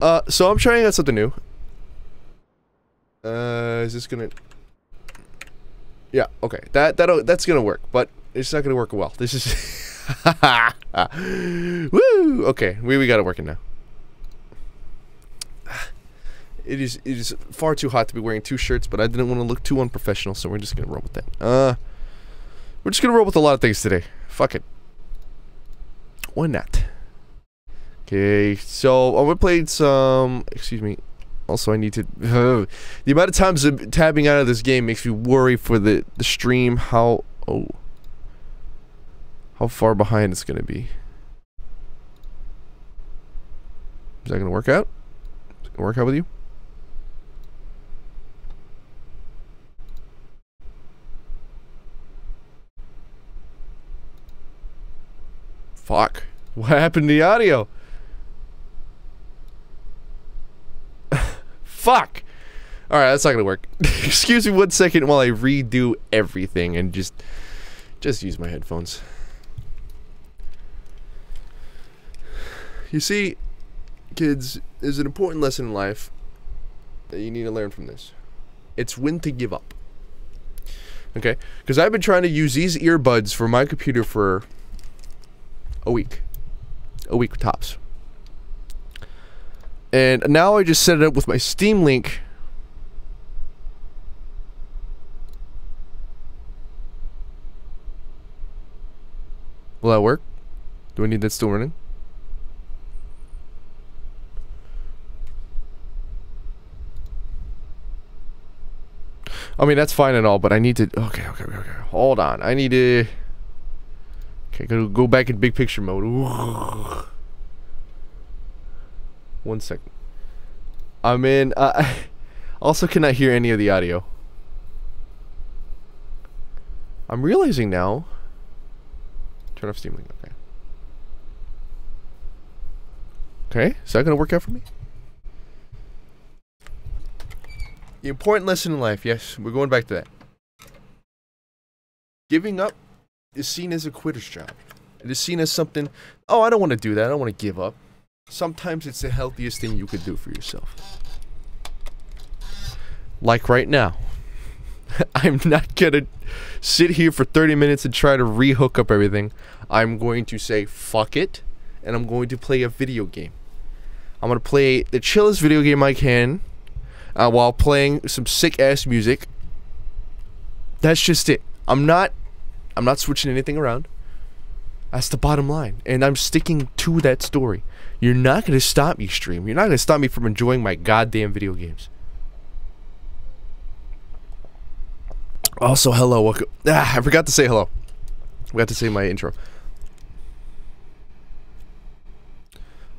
Uh, so I'm trying out something new. Uh, is this gonna? Yeah, okay. That that that's gonna work, but it's not gonna work well. This is. Woo! Okay, we we got it working now. It is it is far too hot to be wearing two shirts, but I didn't want to look too unprofessional, so we're just gonna roll with that. Uh, we're just gonna roll with a lot of things today. Fuck it. Why not? Okay, so I'm gonna play some. Excuse me. Also, I need to. Uh, the amount of times I'm tabbing out of this game makes me worry for the the stream. How oh, how far behind it's gonna be. Is that gonna work out? Is it gonna work out with you? Fuck. What happened to the audio? Fuck. Alright, that's not gonna work. Excuse me one second while I redo everything and just just use my headphones. You see, kids, there's an important lesson in life that you need to learn from this. It's when to give up. Okay? Because I've been trying to use these earbuds for my computer for a week. A week tops. And now I just set it up with my Steam Link. Will that work? Do I need that still running? I mean, that's fine and all, but I need to... Okay, okay, okay, okay. Hold on. I need to... Okay, go, go back in big picture mode. One second. I'm in... Uh, I also cannot hear any of the audio. I'm realizing now... Turn off Steam Link. Okay. Okay, is that going to work out for me? The important lesson in life, yes, we're going back to that. Giving up is seen as a quitter's job. It is seen as something, oh, I don't want to do that, I don't want to give up. Sometimes it's the healthiest thing you could do for yourself. Like right now. I'm not gonna sit here for 30 minutes and try to rehook up everything. I'm going to say fuck it, and I'm going to play a video game. I'm gonna play the chillest video game I can uh, while playing some sick ass music. That's just it. I'm not I'm not switching anything around. That's the bottom line. And I'm sticking to that story. You're not going to stop me, stream. You're not going to stop me from enjoying my goddamn video games. Also, hello. Welcome. Ah, I forgot to say hello. I forgot to say my intro.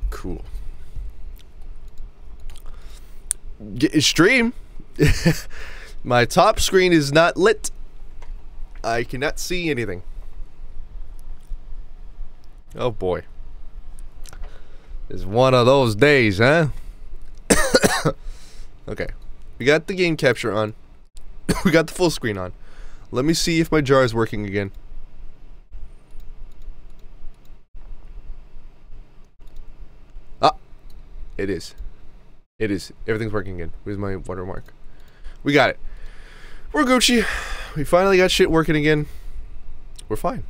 Cool. Get, stream. my top screen is not lit. I cannot see anything. Oh boy. It's one of those days, huh? okay. We got the game capture on. we got the full screen on. Let me see if my jar is working again. Ah! It is. It is. Everything's working again. Where's my watermark? We got it. We're Gucci. We finally got shit working again. We're fine.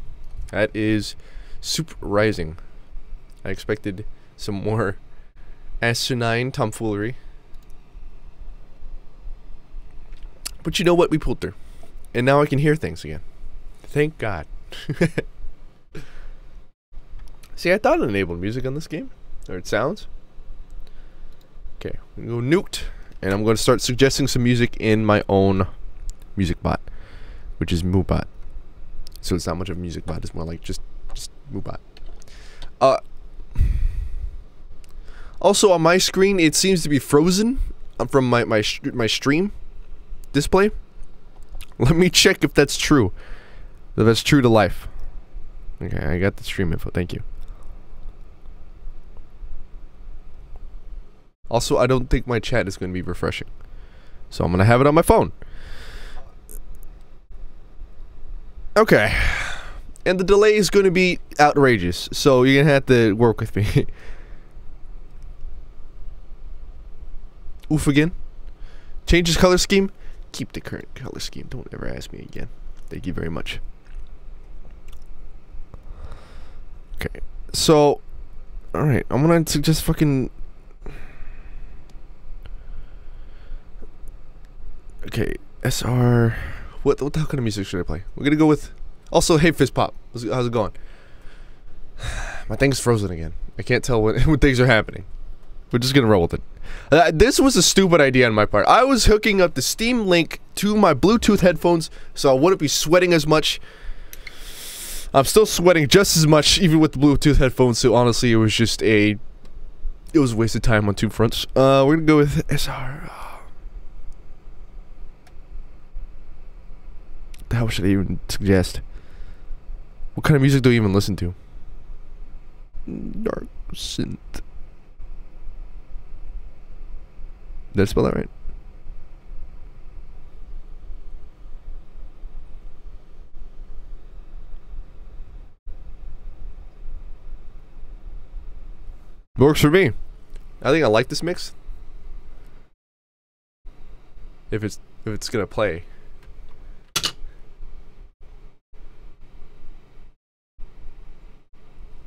That is super rising. I expected some more asinine tomfoolery. But you know what? We pulled through. And now I can hear things again. Thank God. See, I thought it enabled music on this game. Or it sounds. Okay, to go nuked. And I'm going to start suggesting some music in my own music bot, which is Moobot. So it's not much of a music bot. It's more like just just Moobot. Uh. Also on my screen, it seems to be frozen uh, from my my my stream display. Let me check if that's true. If that's true to life. Okay, I got the stream info. Thank you. Also, I don't think my chat is going to be refreshing. So I'm going to have it on my phone. Okay. And the delay is going to be outrageous. So you're going to have to work with me. Oof again. Change his color scheme. Keep the current color scheme. Don't ever ask me again. Thank you very much. Okay, so, all right, I'm gonna suggest fucking. Okay, SR. What what the hell kind of music should I play? We're gonna go with. Also, hey Fizz Pop, how's it- how's it going? My thing's frozen again. I can't tell when, when things are happening. We're just gonna roll with it. Uh, this was a stupid idea on my part. I was hooking up the Steam Link to my Bluetooth headphones so I wouldn't be sweating as much. I'm still sweating just as much even with the Bluetooth headphones. So honestly, it was just a it was wasted time on two fronts. Uh, we're gonna go with SR. The hell should I even suggest? What kind of music do you even listen to? Dark synth. Did I spell that right? Works for me. I think I like this mix. If it's if it's gonna play.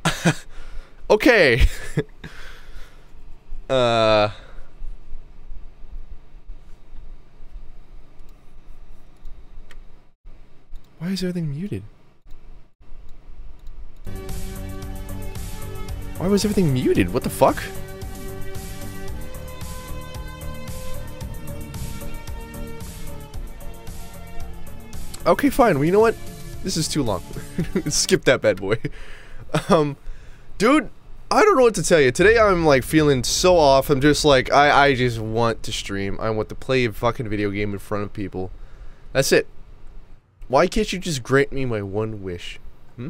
okay. uh Why is everything muted? Why was everything muted? What the fuck? Okay, fine. Well, you know what? This is too long. Skip that bad boy. Um, dude, I don't know what to tell you. Today I'm like feeling so off. I'm just like, I, I just want to stream. I want to play a fucking video game in front of people. That's it. Why can't you just grant me my one wish? Hmm?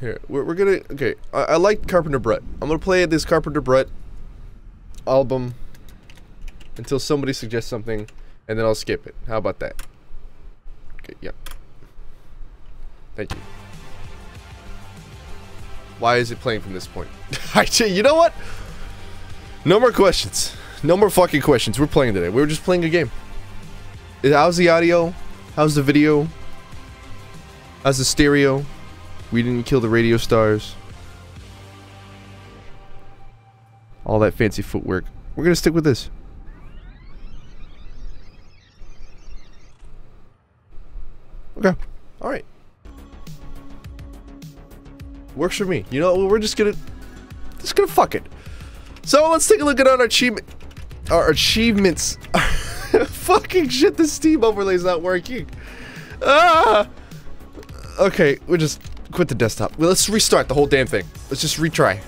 Here, we're, we're gonna, okay, I, I like Carpenter Brut. I'm gonna play this Carpenter Brut album until somebody suggests something, and then I'll skip it. How about that? Okay, yeah. Thank you. Why is it playing from this point? You know what? No more questions. No more fucking questions. We're playing today. We were just playing a game. How's the audio? How's the video? How's the stereo? We didn't kill the radio stars. All that fancy footwork. We're gonna stick with this. Okay. Alright. Works for me. You know, we're just gonna just gonna fuck it. So let's take a look at our achievement our achievements. fucking shit, the Steam overlay's not working. Ah! Okay, we just quit the desktop. Well, let's restart the whole damn thing. Let's just retry.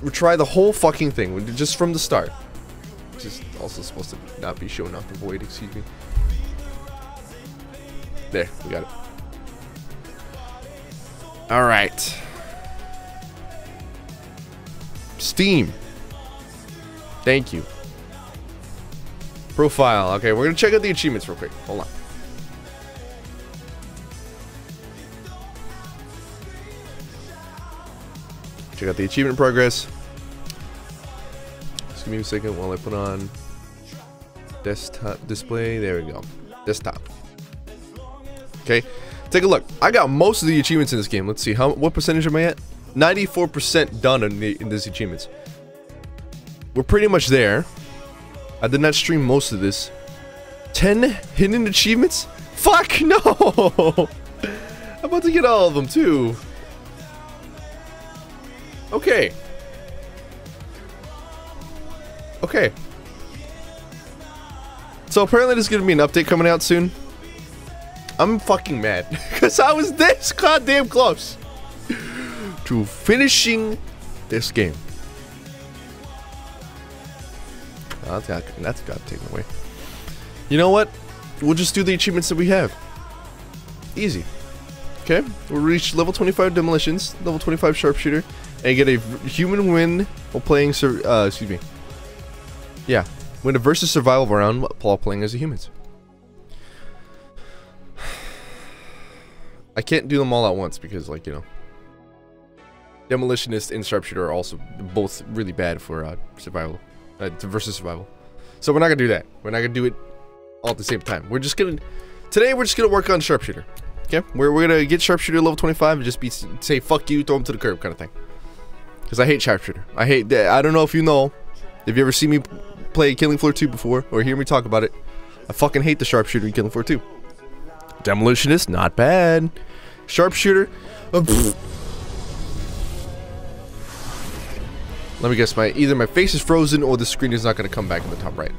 Retry the whole fucking thing, just from the start. Which is also supposed to not be showing off the void, excuse me. There, we got it. Alright. Steam. Thank you. Profile. Okay, we're gonna check out the achievements real quick. Hold on. Check out the achievement progress. Just give me a second while I put on desktop display. There we go. Desktop. Okay, take a look. I got most of the achievements in this game. Let's see how what percentage am I at? 94% done in, the, in these achievements. We're pretty much there. I did not stream most of this. 10 hidden achievements? Fuck no! I'm about to get all of them too. Okay. Okay. So apparently there's gonna be an update coming out soon. I'm fucking mad. Because I was this goddamn close to finishing this game. Oh, that's got that's got taken away. You know what? We'll just do the achievements that we have. Easy. Okay, we'll reach level 25 demolitions, level 25 sharpshooter, and get a human win while playing. Uh, excuse me. Yeah, win a versus survival round while playing as a humans. I can't do them all at once because, like, you know. demolitionist and sharpshooter are also both really bad for uh, survival, uh, versus survival. So we're not gonna do that. We're not gonna do it all at the same time. We're just gonna today we're just gonna work on sharpshooter. Okay, we're we're gonna get sharpshooter level 25 and just be say fuck you, throw him to the curb kind of thing. Because I hate sharpshooter. I hate that. I don't know if you know, if you ever seen me play Killing Floor 2 before or hear me talk about it. I fucking hate the sharpshooter in Killing Floor 2. Demolitionist, not bad. Sharpshooter. Uh, Let me guess, my either my face is frozen or the screen is not going to come back in the top right.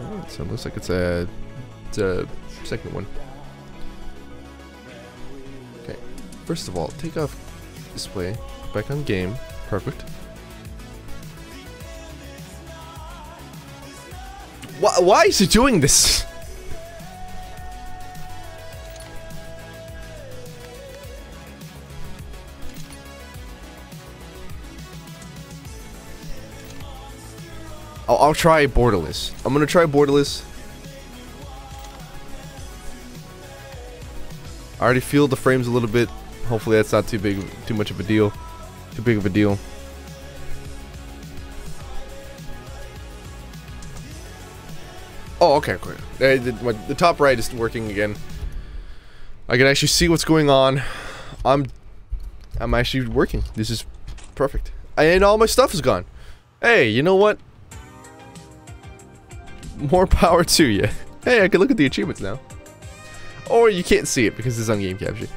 Alright, so it looks like it's a, it's a second one. Okay, first of all, take off display, back on game, perfect. Why, why is he doing this? I'll, I'll try borderless. I'm gonna try borderless. I already feel the frames a little bit. Hopefully that's not too big, too much of a deal. Too big of a deal. Oh, okay, okay. The top right is working again. I can actually see what's going on. I'm, I'm actually working. This is perfect. And all my stuff is gone. Hey, you know what? More power to you. Hey, I can look at the achievements now. Or you can't see it because it's on game capture.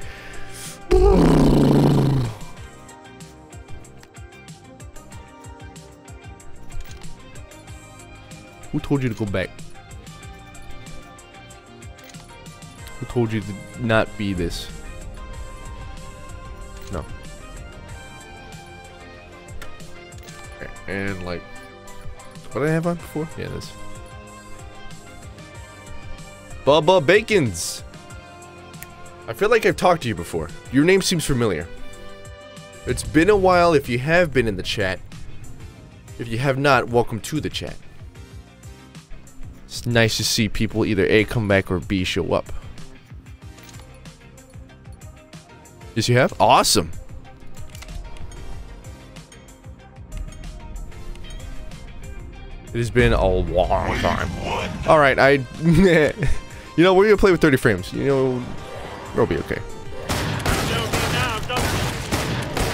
Who told you to go back? Who told you to not be this? No. And like, what did I have on before? Yeah, this. Bubba Bacons. I feel like I've talked to you before. Your name seems familiar. It's been a while if you have been in the chat. If you have not, welcome to the chat. It's nice to see people either A come back or B show up. Yes, you have? Awesome. It has been a long time. Alright, I... You know, we're gonna play with 30 frames. You know, we'll be okay.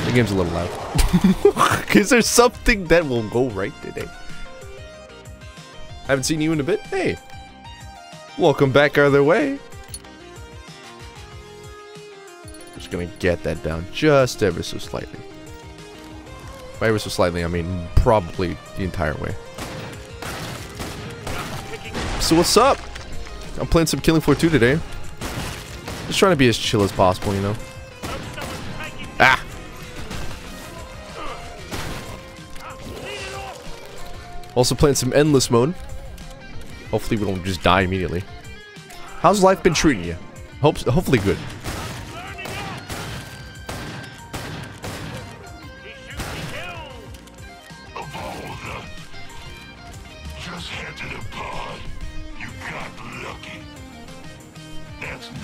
The game's a little loud. Because there's something that will go right today. Haven't seen you in a bit? Hey. Welcome back either way. Just gonna get that down just ever so slightly. By ever so slightly, I mean probably the entire way. So what's up? I'm playing some Killing Floor 2 today. Just trying to be as chill as possible, you know. Ah! Also playing some Endless mode. Hopefully we don't just die immediately. How's life been treating you? Hope, hopefully good.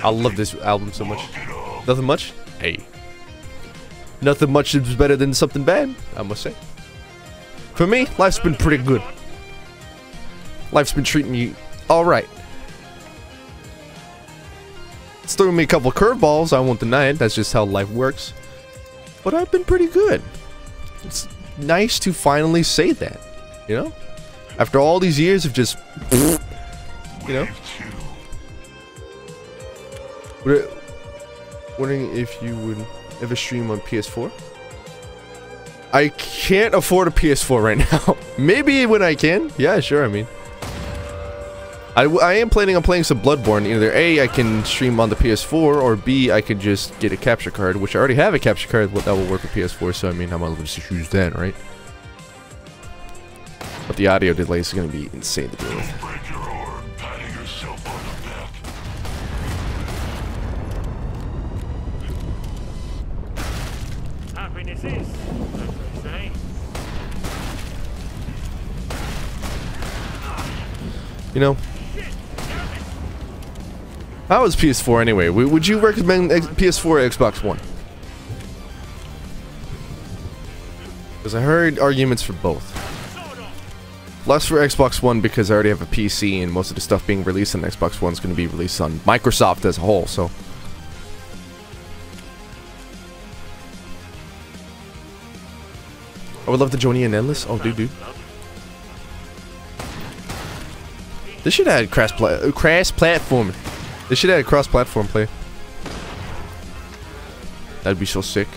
I love this album so much. Nothing much? Hey. Nothing much is better than something bad, I must say. For me, life's been pretty good. Life's been treating me alright. It's throwing me a couple curveballs, I won't deny it, that's just how life works. But I've been pretty good. It's nice to finally say that, you know? After all these years of just, you know? Wondering if you would ever stream on PS4? I can't afford a PS4 right now. Maybe when I can. Yeah, sure, I mean. I, I am planning on playing some Bloodborne. Either A, I can stream on the PS4, or B, I can just get a capture card, which I already have a capture card that will work with PS4, so I mean, I might as well just use that, right? But the audio delay is going to be insane to deal with. You know? How was PS4 anyway? Would you recommend PS4 or Xbox One? Because I heard arguments for both. Less for Xbox One because I already have a PC and most of the stuff being released on Xbox One is going to be released on Microsoft as a whole, so... I would love to join you in Endless. Oh, dude, dude. This should add crash, pla crash platform. This should add cross-platform play. That'd be so sick.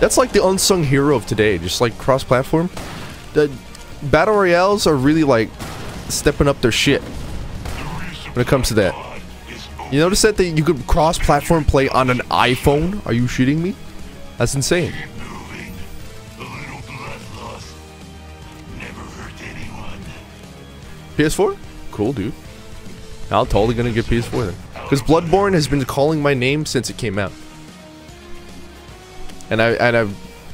That's like the unsung hero of today, just like cross-platform. The battle royales are really like stepping up their shit when it comes to that. You notice that, that you could cross-platform play on an iPhone? Are you shooting me? That's insane. PS4? Cool, dude. I'm totally gonna get PS4 then. Because Bloodborne has been calling my name since it came out. And I and I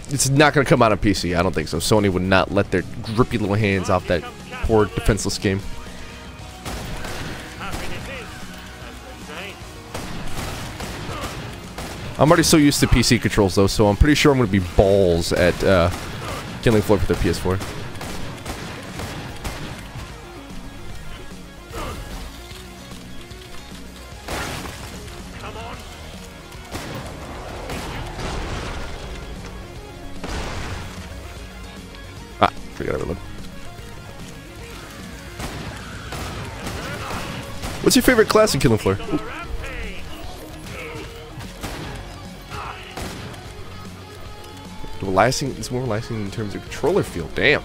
it's not gonna come out on PC, I don't think so. Sony would not let their grippy little hands off that poor defenseless game. I'm already so used to PC controls though, so I'm pretty sure I'm gonna be balls at uh, Killing Floor for the PS4. Favorite class in Killing Floor? Relaxing, it's more relaxing in terms of controller feel. Damn.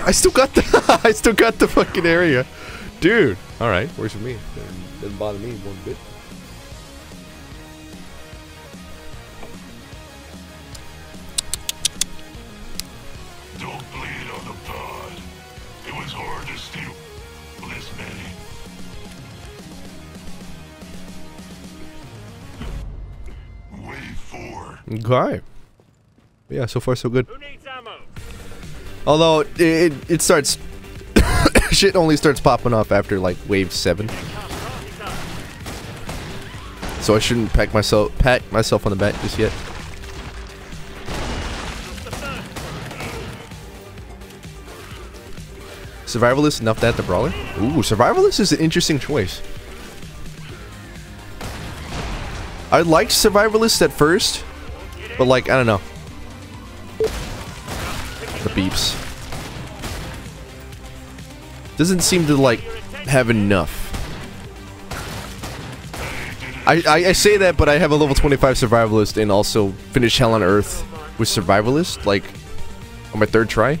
I still got the I still got the fucking area. Dude. Alright, works for me. Doesn't, doesn't bother me one bit. Don't bleed on the pod. It was hard to steal this many. Wave four. Okay. Yeah, so far so good. Although it it, starts shit only starts popping off after like wave 7. So I shouldn't pack myself pat myself on the back just yet. Survivalist enough that the brawler? Ooh, survivalist is an interesting choice. I liked survivalist at first, but like I don't know. Beeps. Doesn't seem to like have enough. I, I, I say that, but I have a level 25 survivalist and also finish Hell on Earth with survivalist, like on my third try.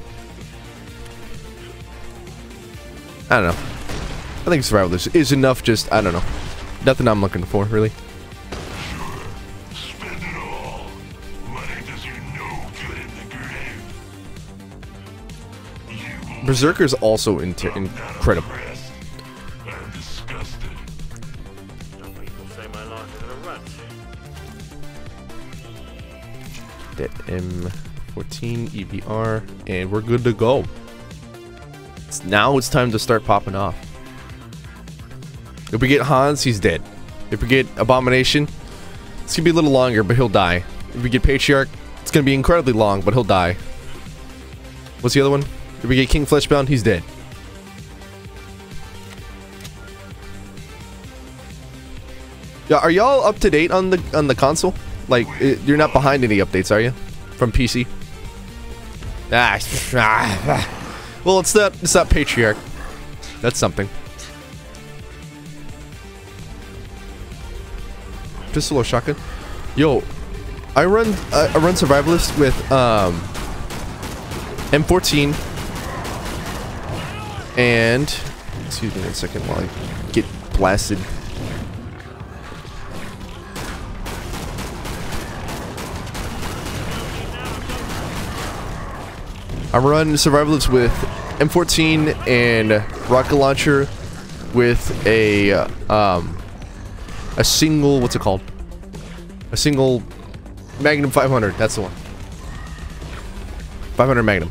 I don't know. I think survivalist is enough. Just I don't know. Nothing I'm looking for really. Is in a rut. That M14 EBR, and we're good to go. It's, now it's time to start popping off. If we get Hans, he's dead. If we get Abomination, it's gonna be a little longer, but he'll die. If we get Patriarch, it's gonna be incredibly long, but he'll die. What's the other one? If we get King Fleshpound, he's dead. Yeah, are y'all up to date on the on the console? Like, i you're not behind any updates, are you? From PC? Ah, ah, well, it's not it's not Patriarch. That's something. Pistol or shotgun? Yo, I run I run survivalist with um M14 and excuse me one second while I get blasted. I run survivalists with M14 and rocket launcher with a uh, um a single what's it called? A single Magnum 500. That's the one. 500 Magnum.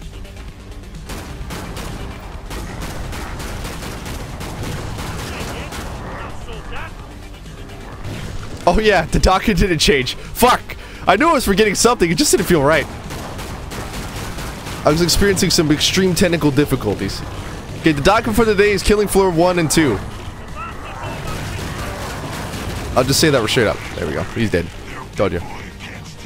Oh yeah, the docket didn't change. Fuck! I knew I was forgetting something, it just didn't feel right. I was experiencing some extreme technical difficulties. Okay, the docket for the day is killing floor 1 and 2. I'll just say that straight up. There we go. He's dead. Told you. Cats.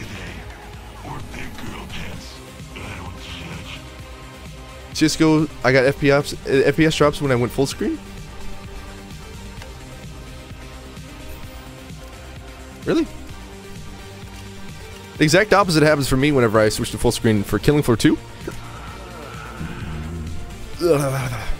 I don't. Cisco, I got FPS, FPS drops when I went full screen? Really? The exact opposite happens for me whenever I switch to full screen for Killing Floor 2.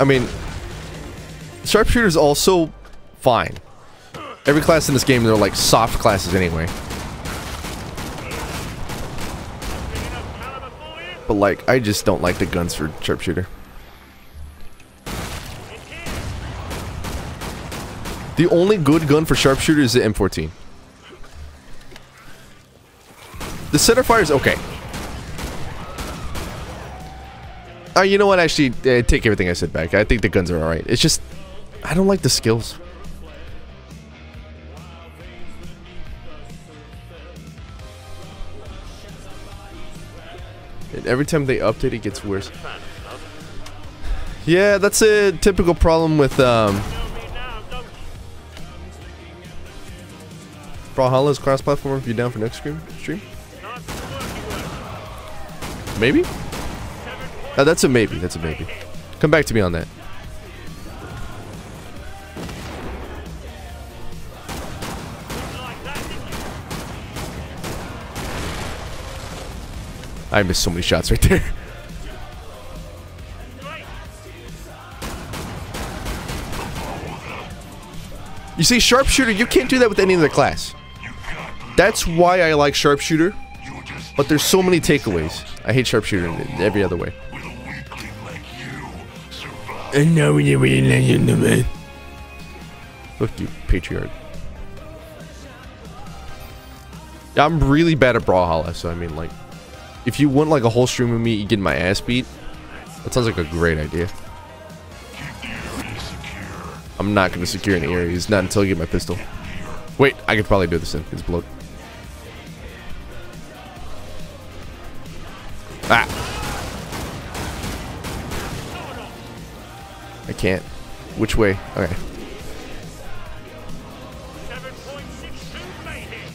I mean, sharpshooter's also fine. Every class in this game, they're like soft classes anyway. But like, I just don't like the guns for sharpshooter. The only good gun for sharpshooter is the M14. The centerfire is okay. Uh, you know what? Actually, uh, take everything I said back. I think the guns are alright. It's just, I don't like the skills. And every time they update, it gets worse. Yeah, that's a typical problem with um? Brawlhalla's cross-platform. If you're down for next stream, maybe. Uh, that's a maybe. That's a maybe. Come back to me on that. I missed so many shots right there. You see, sharpshooter, you can't do that with any other class. That's why I like sharpshooter. But there's so many takeaways. I hate sharpshooter in every other way. And now we man. Look, you patriarch. I'm really bad at Brawlhalla, so I mean, like, if you want like a whole stream of me getting my ass beat, that sounds like a great idea. The. I'm not gonna secure any areas, not until I get my pistol. Wait, I could probably do this then. It's bloat. Ah. I can't. Which way? Okay. 7.62 made it.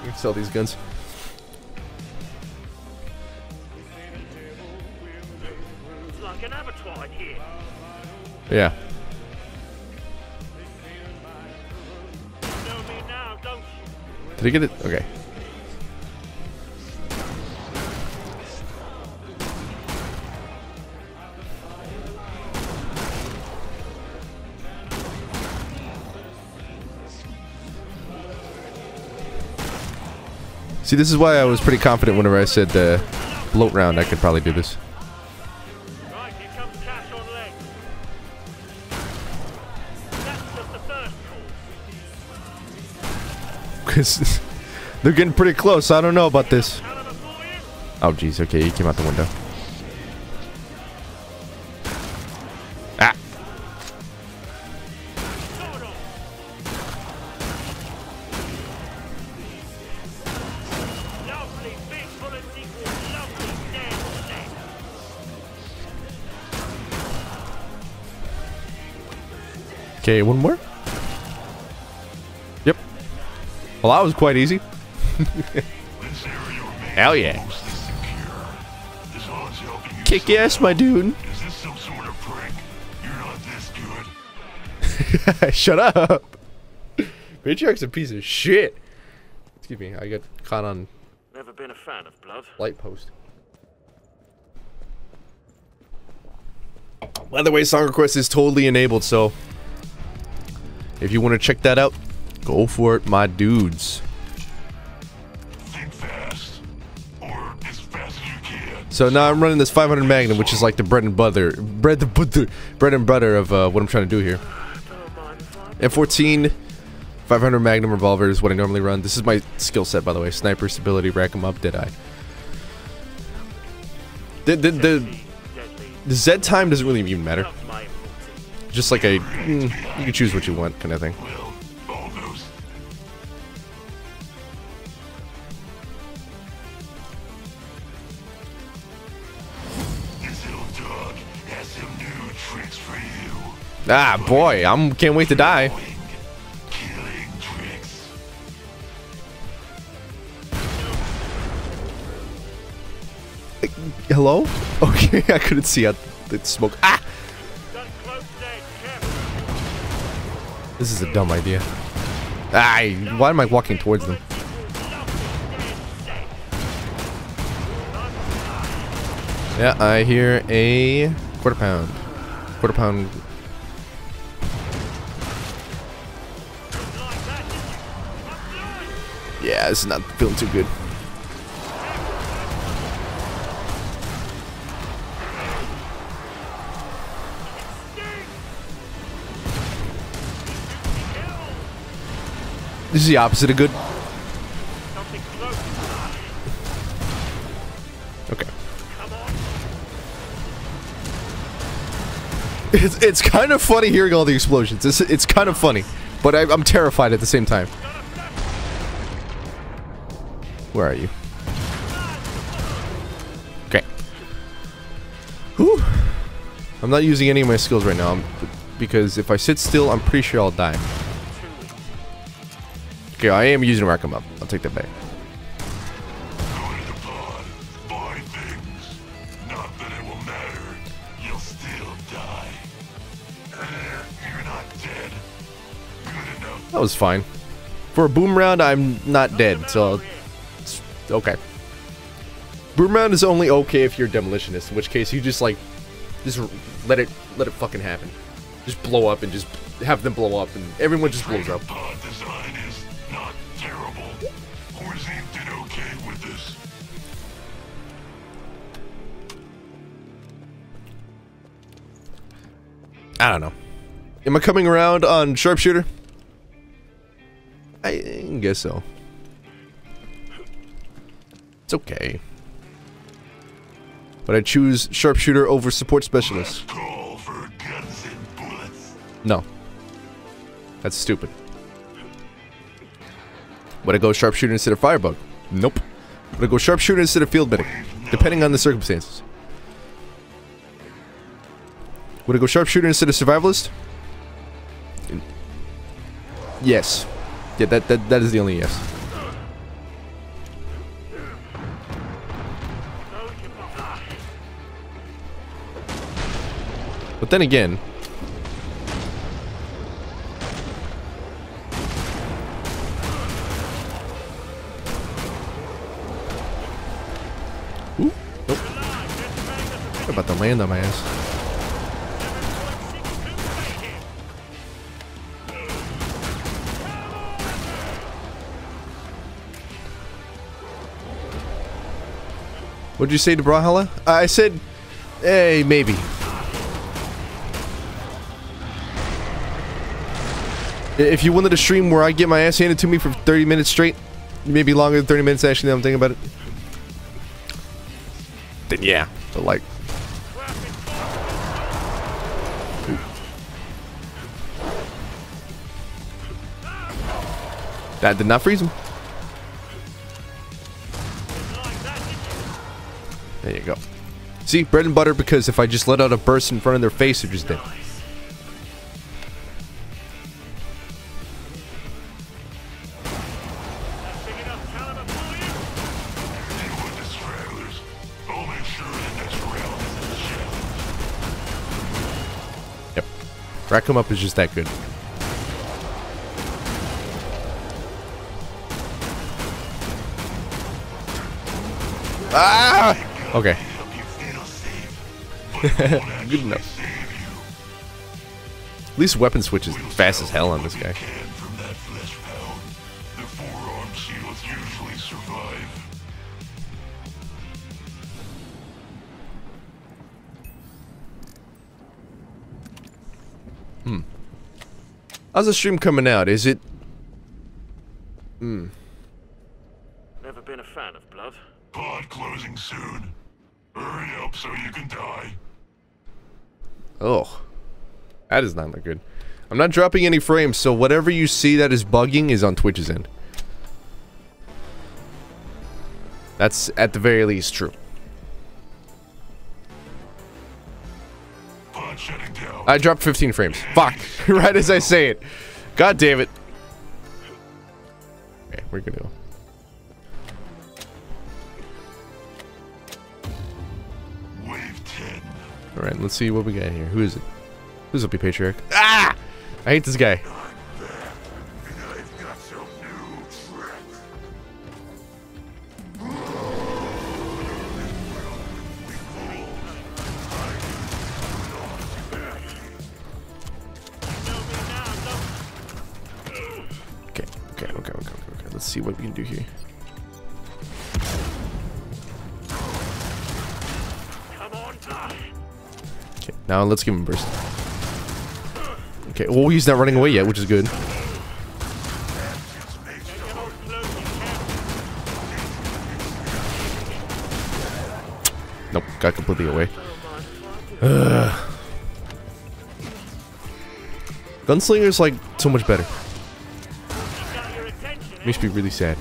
I can sell these guns. Yeah. Did I get it? Okay. See, this is why I was pretty confident whenever I said uh, bloat round. I could probably do this. Right, here comes cash on leg. That's just the first call. Because they're getting pretty close. I don't know about this. Caliber for you? Oh, jeez. Okay, he came out the window. Okay, one more. Yep. Well, that was quite easy. This area remains Hell yeah. mostly secure. This odds helping you Kick ass, my dude. Is this some sort of prank? You're not this good. Shut up. Patriarch's a piece of shit. Excuse me, I got caught on Never been a fan of blood. light post. By the way, Song Request is totally enabled, so if you want to check that out, go for it, my dudes. So now I'm running this 500 Magnum, which is like the bread and butter, bread the butter, bread and butter of uh, what I'm trying to do here. Don't mind if I M14, 500 Magnum revolver is what I normally run. This is my skill set, by the way. Sniper, stability, rack 'em up, Deadeye. The, the, the, the Z time doesn't really even matter. Just like a, mm, you can choose what you want kind of thing. Ah, boy, I'm can't wait to die. Hello? Okay, I couldn't see out the smoke. Ah! This is a dumb idea. Ah, why am I walking towards them? Yeah, I hear a quarter pound. Quarter pound. Yeah, this is not feeling too good. This is the opposite of good. Okay. It's, it's kind of funny hearing all the explosions. It's, it's kind of funny, but I, I'm terrified at the same time. Where are you? Okay. Whew. I'm not using any of my skills right now I'm- because if I sit still, I'm pretty sure I'll die. Okay, I am using rack 'em up. I'll take that back. That was fine. For a boom round, I'm not dead, so it's okay. Boom round is only okay if you're a demolitionist, in which case you just like just let it let it fucking happen. Just blow up and just have them blow up and everyone just blows up. I don't know. Am I coming around on sharpshooter? I guess so. It's okay. But I choose sharpshooter over support specialist. No. That's stupid. Would I go sharpshooter instead of firebug? Nope. Would I go sharpshooter instead of field medic? Depending on the circumstances. Would I go sharpshooter instead of survivalist? Yes. Yeah, that, that, that is the only yes. But then again, Ooh, nope. I'm about to land on my ass. What'd you say to Brawlhalla? I said, hey, maybe. If you wanted a stream where I get my ass handed to me for 30 minutes straight, maybe longer than 30 minutes actually, now I'm thinking about it. Then yeah, but like, that did not freeze him. There you go. See, bread and butter because if I just let out a burst in front of their face, they're just dead. Yep. Rack 'em up is just that good. Ah! Okay. Help you feel safe. But it won't Good enough. save you. At least weapon switch is fast as hell on this guy. Can from that Fleshpound. The forearm shields usually survive. How's the stream coming out? Is it? Hmm. Never been a fan of blood. Pod closing soon. Hurry up so you can die. Oh, that does not look good. I'm not dropping any frames, so whatever you see that is bugging is on Twitch's end. That's at the very least true. Pod shutting down. I dropped 15 frames. Fuck. right as I say it. God damn it. Okay, we're gonna go. Alright, let's see what we got here. Who is it? Who's up, you patriarch? Ah! I hate this guy. Okay, okay, okay, okay, okay. Let's see what we can do here. Now let's give him a burst. Okay, well, he's not running away yet, which is good. Nope, got completely away. Do. Gunslinger's like so much better. Makes me really sad.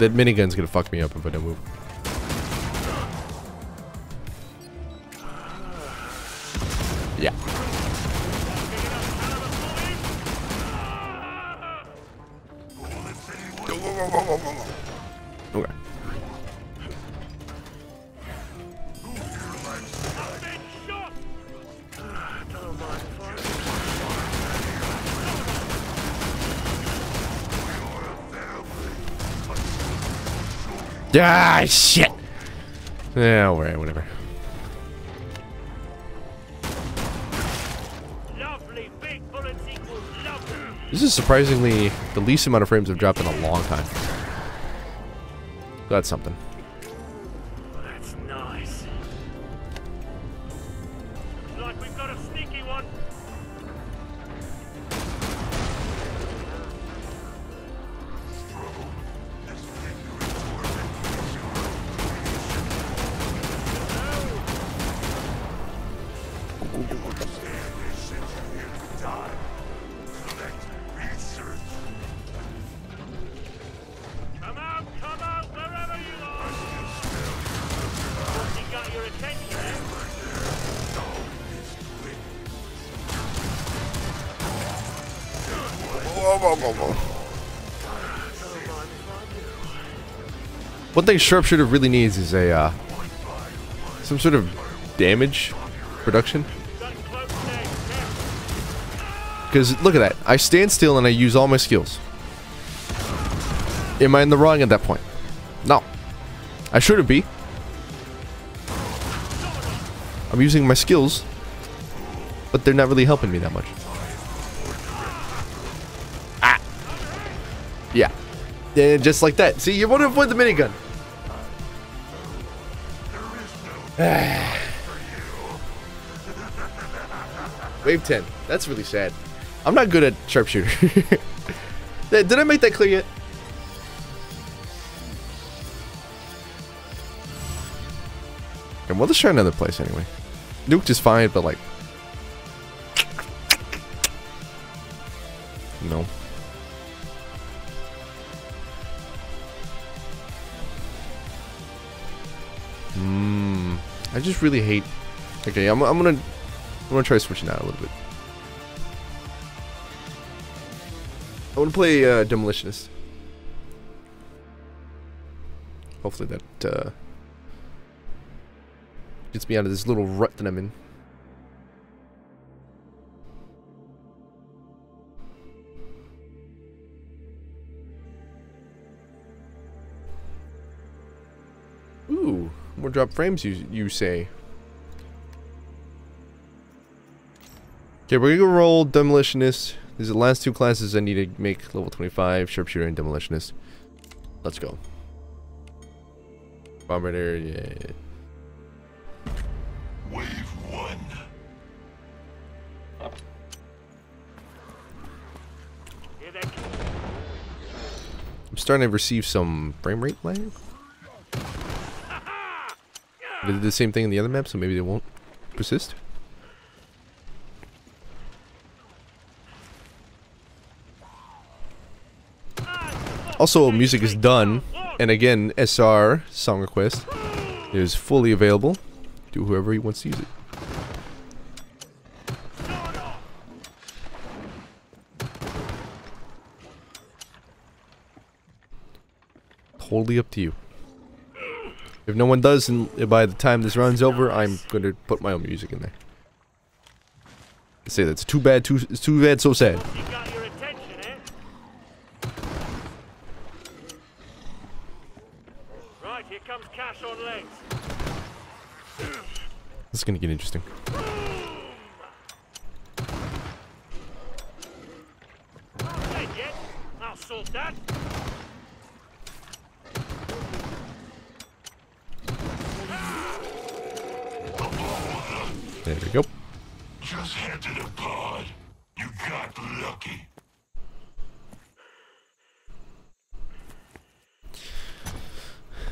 That, minigun's gonna fuck me up if I don't move. Ah, shit. Yeah, alright, whatever. Lovely big bullets equals lovely. This is surprisingly the least amount of frames I've dropped in a long time. That's something. Thing Sharpshooter really needs is a, uh, some sort of damage yeah. Because look at that. I stand still and I use all my skills. Am I in the wrong at that point? No. I shouldn't be. I'm using my skills, but they're not really helping me that much. Ah. Yeah. Yeah, just like that. See, you want to avoid the minigun. Wave 10. That's really sad. I'm not good at sharpshooter. Did I make that clear yet? Okay, well, let's try another place anyway. Nuked is fine, but like... No. Hmm. I just really hate... Okay, I'm, I'm gonna I'm gonna try switching out a little bit. I want to play uh, Demolitionist. Hopefully that uh, gets me out of this little rut that I'm in. Ooh, more drop frames you you say. Okay, we're gonna roll Demolitionist. These are the last two classes I need to make level 25, Sharpshooter and Demolitionist. Let's go. Bombardier, yeah. Wave one. Here they come. I'm starting to receive some frame rate lag. They did the same thing in the other map, so maybe they won't persist. Also, music is done, and again, SR song request is fully available to whoever wants to use it. Totally up to you. If no one does, and by the time this runs over, I'm going to put my own music in there. I say that's too bad, too too bad, so sad. You got your attention, eh? Right, here comes Cash on legs. This is to get interesting. I'll that. There we go. Just to the pod. You got lucky.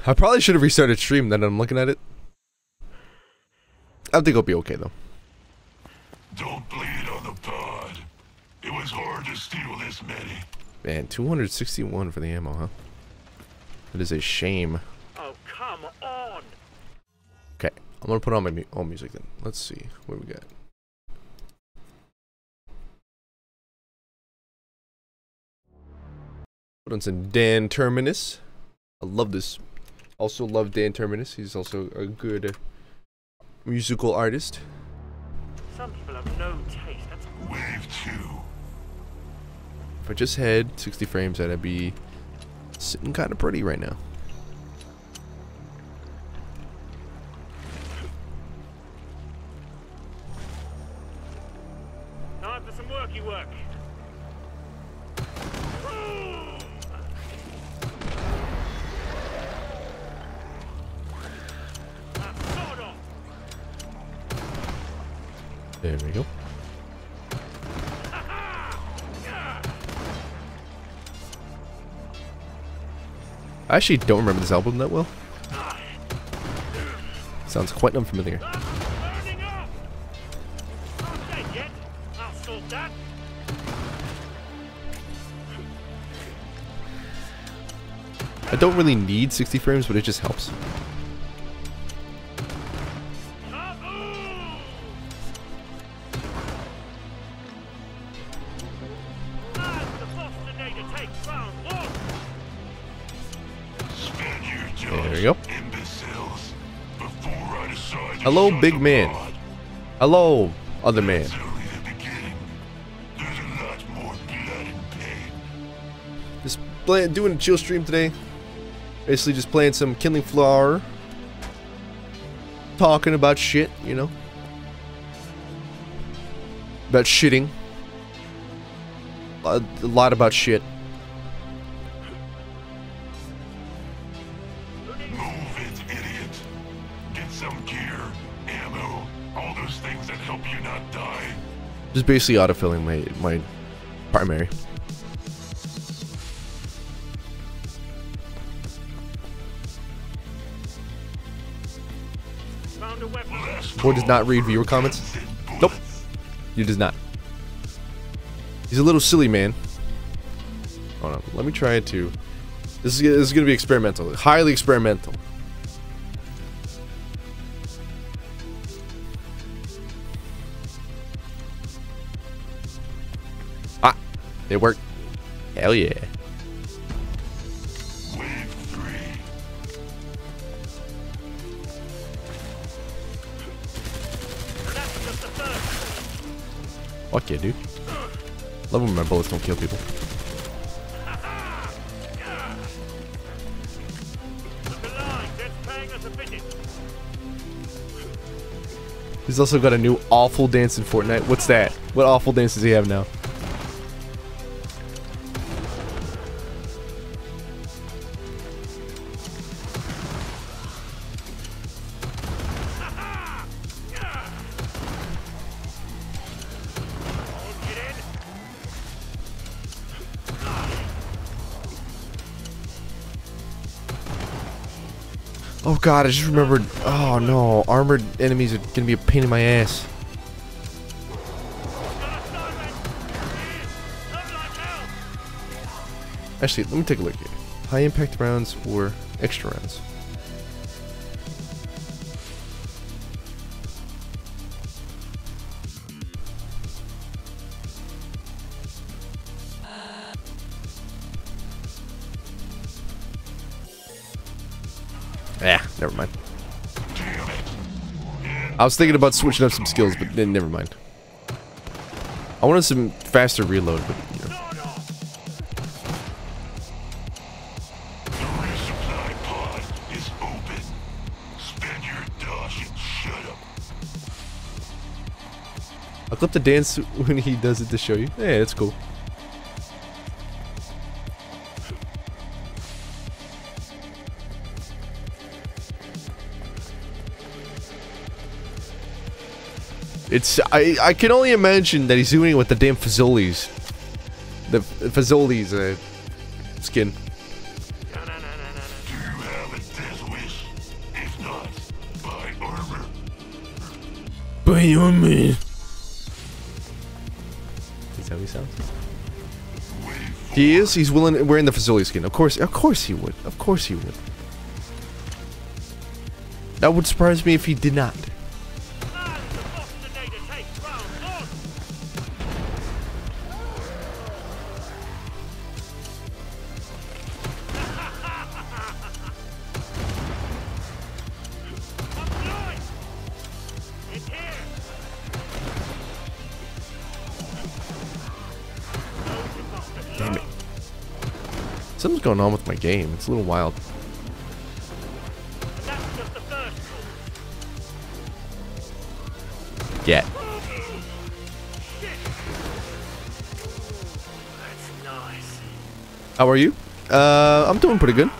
I probably should have restarted stream then I'm looking at it. I think I'll be okay though. Don't bleed on the pod. It was hard to steal this many. Man, 261 for the ammo, huh? That is a shame. Oh, come on. Okay, I'm gonna put on my mu own music then. Let's see what we got. Put on some Dan Terminus. I love this. Also love Dan Terminus. He's also a good musical artist. Some people have no taste. That's Wave two. If I just had 60 frames, I'd be sitting kind of pretty right now. time for some worky work. There we go. I actually don't remember this album that well. Sounds quite unfamiliar. I don't really need 60 frames, but it just helps. Hello, big man. Hello, other man. Just play, doing a chill stream today. Basically, just playing some Killing Floor. Talking about shit, you know. About shitting. A lot about shit. Just basically autofilling my my primary. Boy does not read viewer comments. Nope. He does not. He's a little silly, man. Hold on. Let me try to. This is, this is going to be experimental. Highly experimental. They work. Hell yeah. Fuck yeah, dude. Love when my bullets don't kill people. He's also got a new awful dance in Fortnite. What's that? What awful dance does he have now? Oh god, I just remembered. Oh no, armored enemies are gonna be a pain in my ass. Actually, let me take a look here. High impact rounds or extra rounds? I was thinking about switching up some skills, but then never mind. I wanted some faster reload, but you know. I'll clip the dance when he does it to show you. Yeah, that's cool. It's I I can only imagine that he's doing it with the damn Fazoli's. The Fazoli's uh, skin. No, no, no. Do you have a death wish? If not, buy armor. But you me. Is that how he sounds? He is. He's willing wearing the Fazoli skin. Of course. Of course he would. Of course he would. That would surprise me if he did not. Going on with my game. It's a little wild. Get. How are you? Uh, I'm doing pretty good.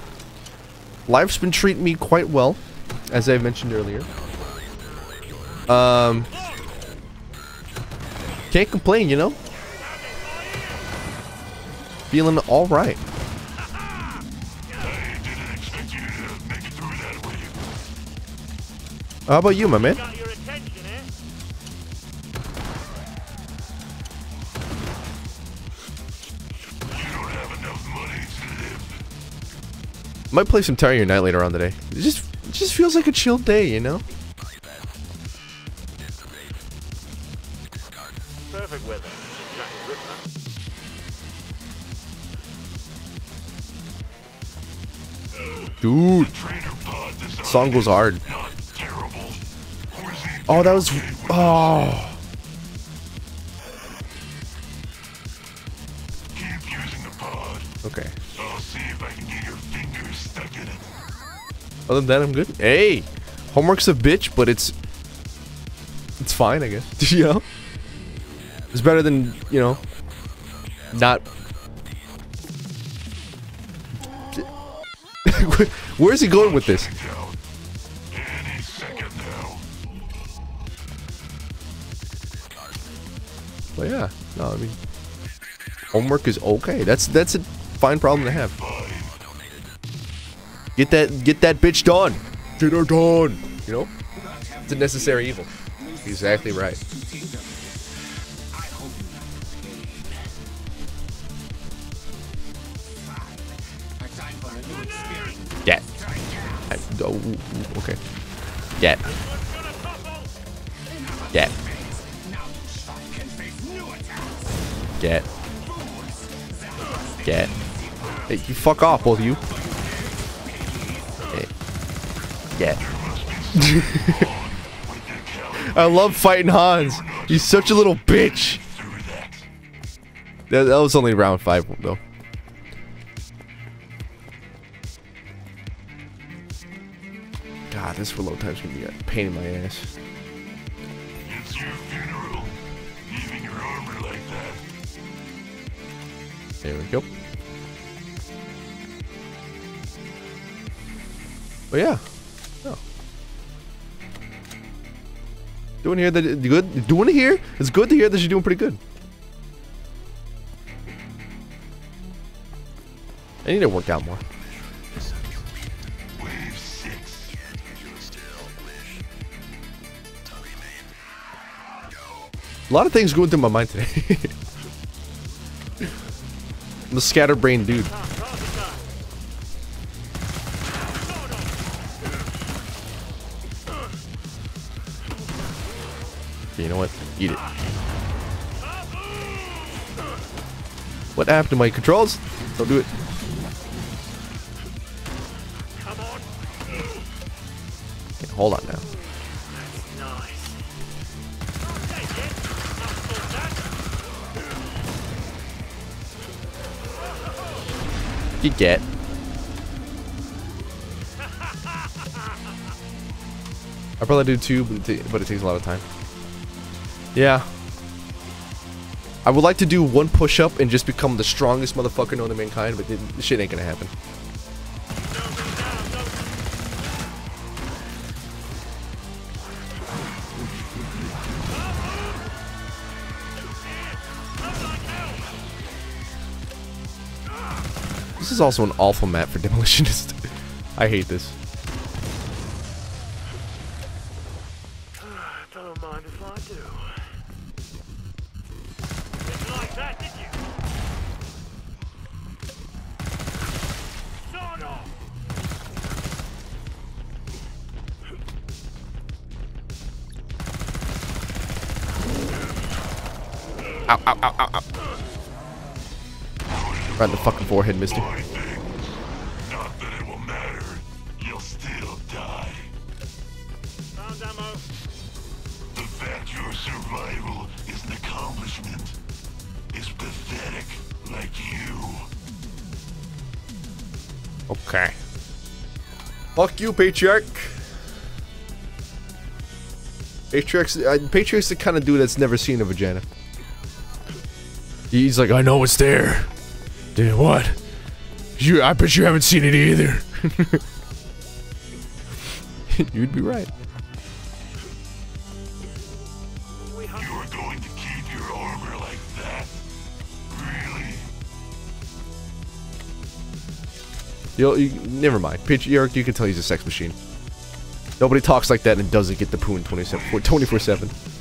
Life's been treating me quite well, as I mentioned earlier. Um, can't complain, you know. Feeling all How about you, my man? Got your attention, eh? You don't have enough money to live. Might play some Terry Night later on today. It just, it just feels like a chill day, you know. Perfect weather. Jack the Ripper. Dude, Trainer pod decided song goes hard. Oh, that was. Oh. Okay. I'll see if I can get your fingers stuck in it. Other than that, I'm good. Hey, homework's a bitch, but it's it's fine, I guess. know, it's better than you know, not. Where's he going with this? Homework is okay. That's that's a fine problem to have. Get that get that bitch done. Get her done. You know, it's a necessary evil. Exactly right. Fuck off, both of you. Eh. Hey. Get. I love fighting Hans. He's such a little bitch. That, that was only round five, though. God, this reload time's gonna be a pain in my ass. But yeah. Oh. Doing here that good doing here? It's good to hear that you're doing pretty good. I need to work out more. A lot of things going through my mind today. I'm a scatterbrained dude. Eat it. What happened to my controls? Don't do it. Okay, hold on now. You get. I probably do too, but it, but it takes a lot of time. Yeah. I would like to do one push up and just become the strongest motherfucker known to mankind, but it, shit ain't gonna happen. This is also an awful map for demolitionist. I hate this. Ow, ow, ow, ow, ow. Right in the fucking forehead, mister. My thing. Not that it will matter. You'll still die. Found ammo. The fact your survival is an accomplishment is pathetic like you. Okay. Fuck you, Patriarch. Patriarch's, uh, Patriarch's the kind of dude that's never seen a vagina. He's like, I know it's there. Dude, what? You, I bet you haven't seen it either. You'd be right. You're going to keep your armor like that, really? You'll, you, never mind. Patriarch, you can tell he's a sex machine. Nobody talks like that and doesn't get the poon 24-7.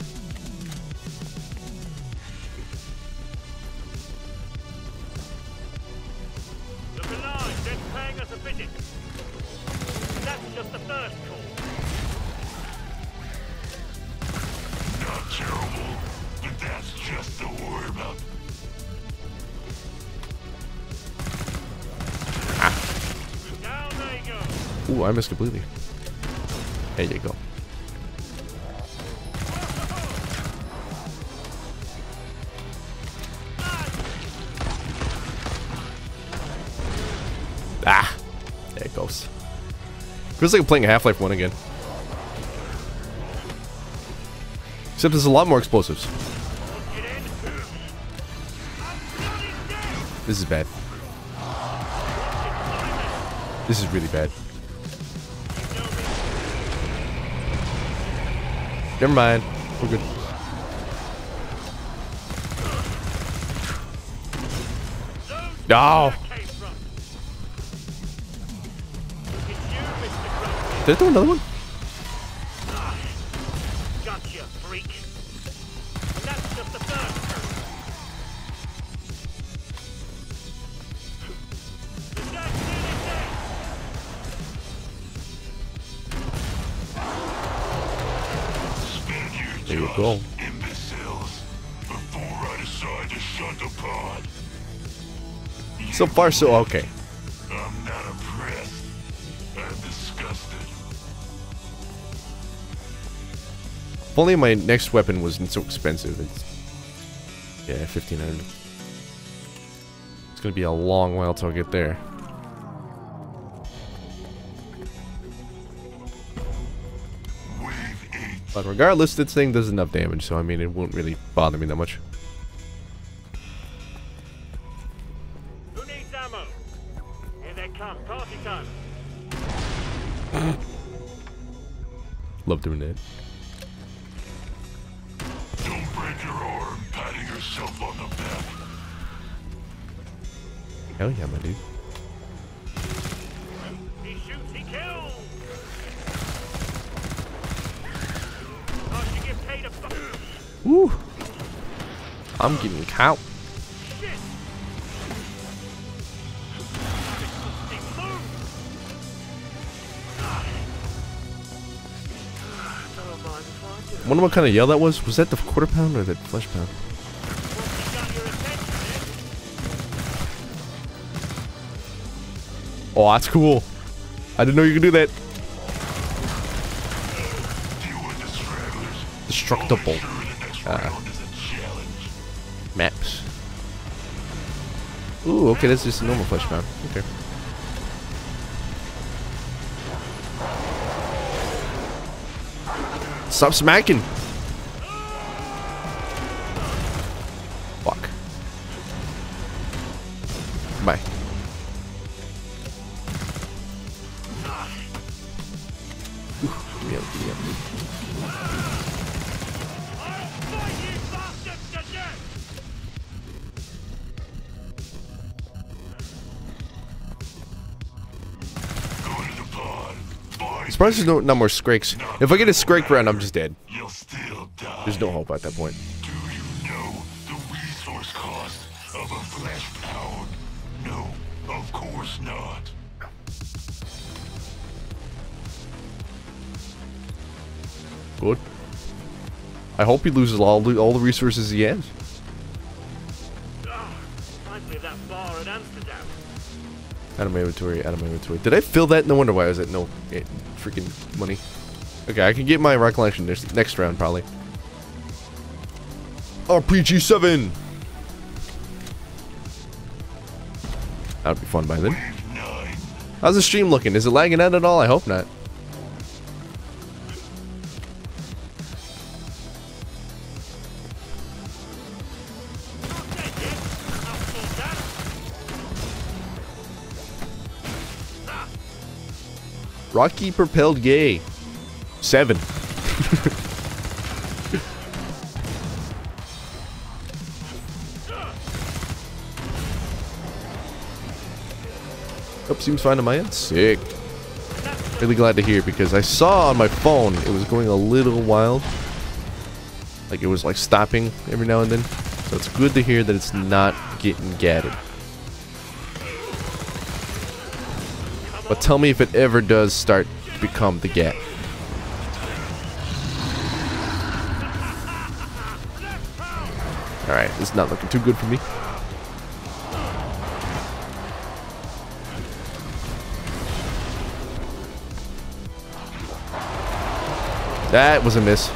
I missed completely. There you go. Ah! There it goes. Feels like I'm playing Half-Life 1 again. Except there's a lot more explosives. This is bad. This is really bad. Never mind. We're good. No! Did I throw another one? So far, so okay. I'm not impressed. I'm disgusted. If only my next weapon wasn't so expensive. It's yeah, fifteen hundred. It's gonna be a long while till I get there. But regardless, this thing does enough damage, so I mean, it won't really bother me that much. What kind of yell that was. Was that the quarter pound or the Fleshpound? Oh, that's cool. I didn't know you could do that. Destructible Uh. maps. Ooh, okay, that's just a normal Fleshpound. Okay. Stop smacking. Surprised there's no, no more Scrakes. If I get a Scrake round, I'm just dead. You'll still die. There's no hope at that point. Do you know the resource cost of a flesh pound? No, of course not. Good. I hope he loses all the, all the resources he has. Ah, reminds me of that bar at Amsterdam. Out of my inventory, out of my inventory. Did I fill that? No wonder why I was at no eh, freaking money. Okay, I can get my recollection next, next round, probably. RPG 7! That would be fun by then. How's the stream looking? Is it lagging out at all? I hope. Not Rocky propelled gay. Seven. Oh, seems fine on my end. Sick. Really glad to hear because I saw on my phone it was going a little wild. Like it was like stopping every now and then. So it's good to hear that it's not getting gatted. But tell me if it ever does start to become the gat. Alright, this is not looking too good for me. That was a miss.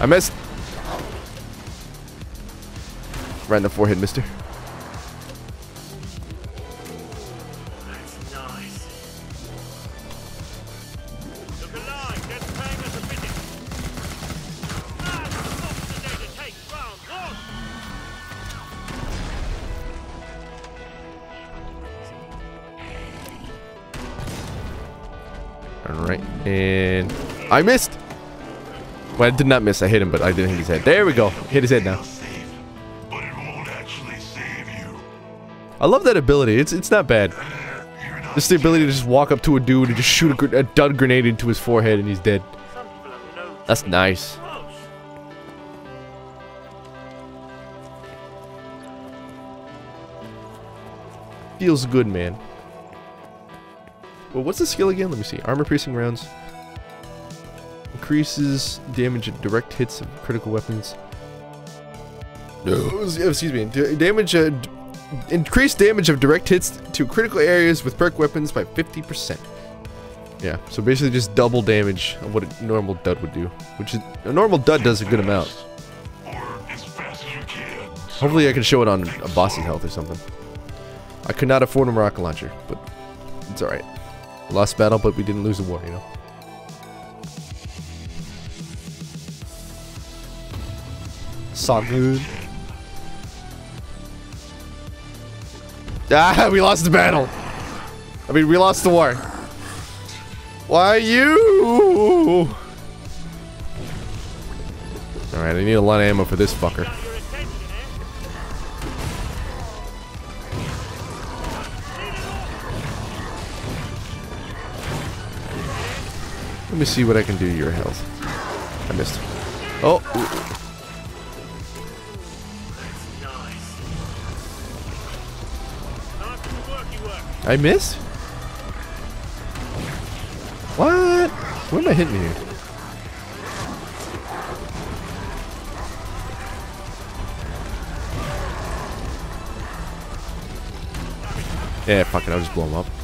I missed. Right in the forehead, mister. Alright, and I missed. Well, I did not miss. I hit him, but I didn't hit his head. There we go. Hit his head now. I love that ability. It's it's not bad. Just the ability to just walk up to a dude and just shoot a, a dud grenade into his forehead and he's dead. Some people have no That's nice. Feels good, man. Well, what's the skill again? Let me see. Armor piercing rounds. Increases damage at direct hits of critical weapons. excuse me. d- Damage. Uh, d- increase damage of direct hits to critical areas with perk weapons by 50%. Yeah, so basically just double damage of what a normal dud would do, which is a normal dud does a good amount. Hopefully, I can show it on a boss's health or something. I could not afford a rocket launcher, but it's all right. Lost battle, but we didn't lose the war, you know. So Ah, we lost the battle. I mean, we lost the war. Why you? All right, I need a lot of ammo for this fucker. Let me see what I can do to your health. I missed. Oh, I missed? What? What am I hitting here? Yeah, fuck it, I'll just blow him up.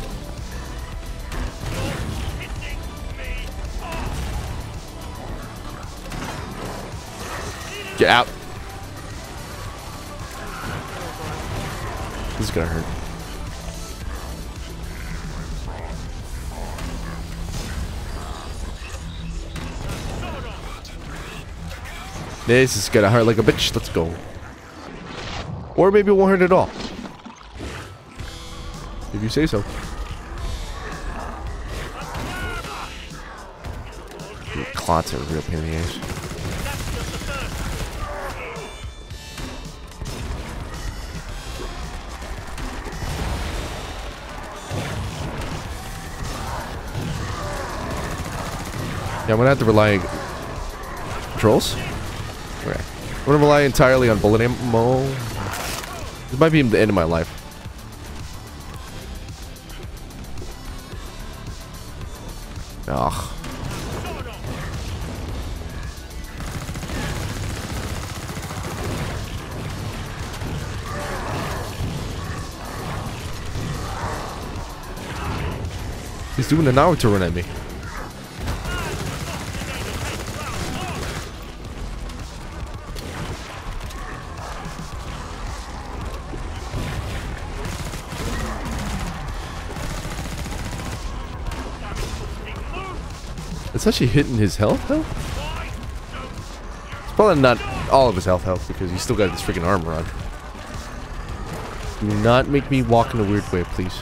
This is gonna hurt like a bitch. Let's go. Or maybe it won't hurt at all. If you say so. Clots are a real pain in the ass. Yeah, I'm gonna have to rely on controls. I'm gonna rely entirely on bullet ammo. This might be the end of my life. Ugh. He's doing a Naruto run at me. Actually hitting his health though? It's probably not all of his health health because he's still got this freaking armor on. Do not make me walk in a weird way, please.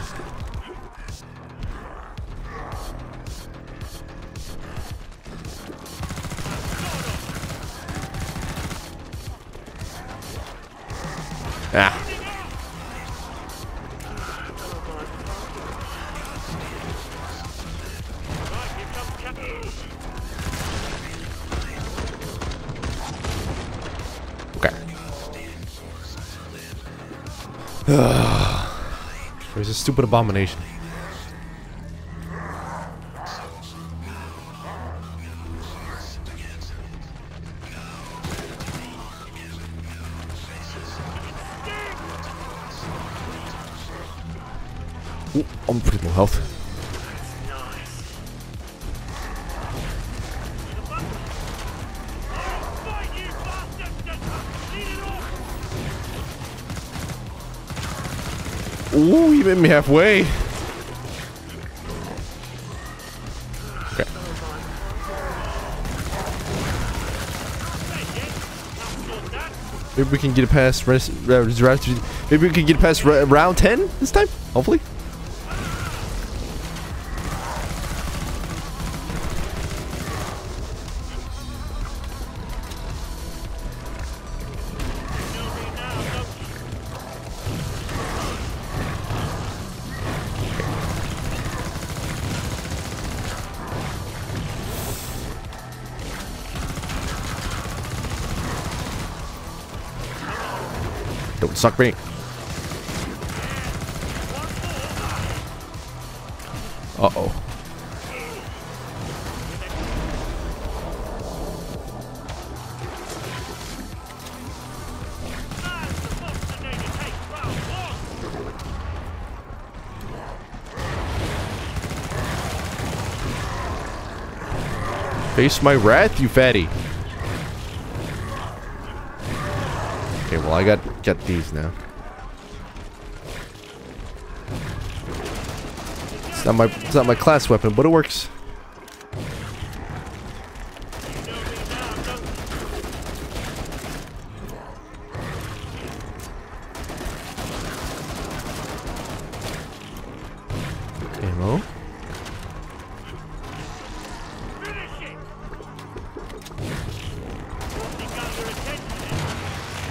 Abomination? Me halfway. Maybe we can get past res- uh, Maybe we can get past round 10 this time? Hopefully. Suck me. Uh-oh. Face my wrath, you fatty. Okay, well, I got got these now. It's not my it's not my class weapon, but it works.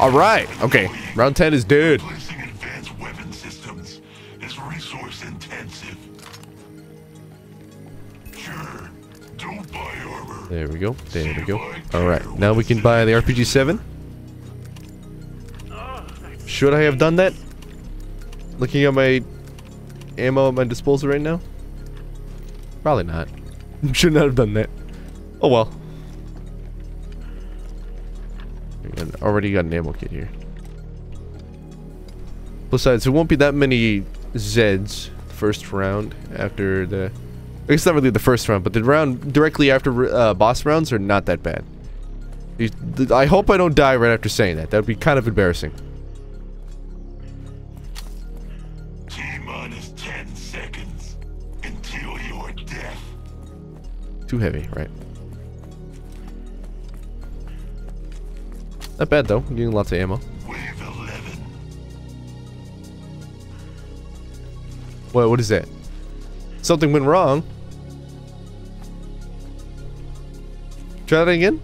All right. Okay. Round 10 is dead. Placing advanced weapon systems is resource intensive. Sure, don't buy armor. There we go. There we go. All right. Now we can buy the RPG 7. Oh, Should I have done that? Looking at my ammo at my disposal right now? Probably not. Should not have done that. Oh well. Already got an ammo kit here. Besides, there won't be that many Zeds first round after the... I guess not really the first round, but the round directly after uh, boss rounds are not that bad. I hope I don't die right after saying that. That would be kind of embarrassing. T minus 10 seconds until your death. Too heavy, right? Not bad though. Getting lots of ammo. Wave 11. What? What is that? Something went wrong. Try that again.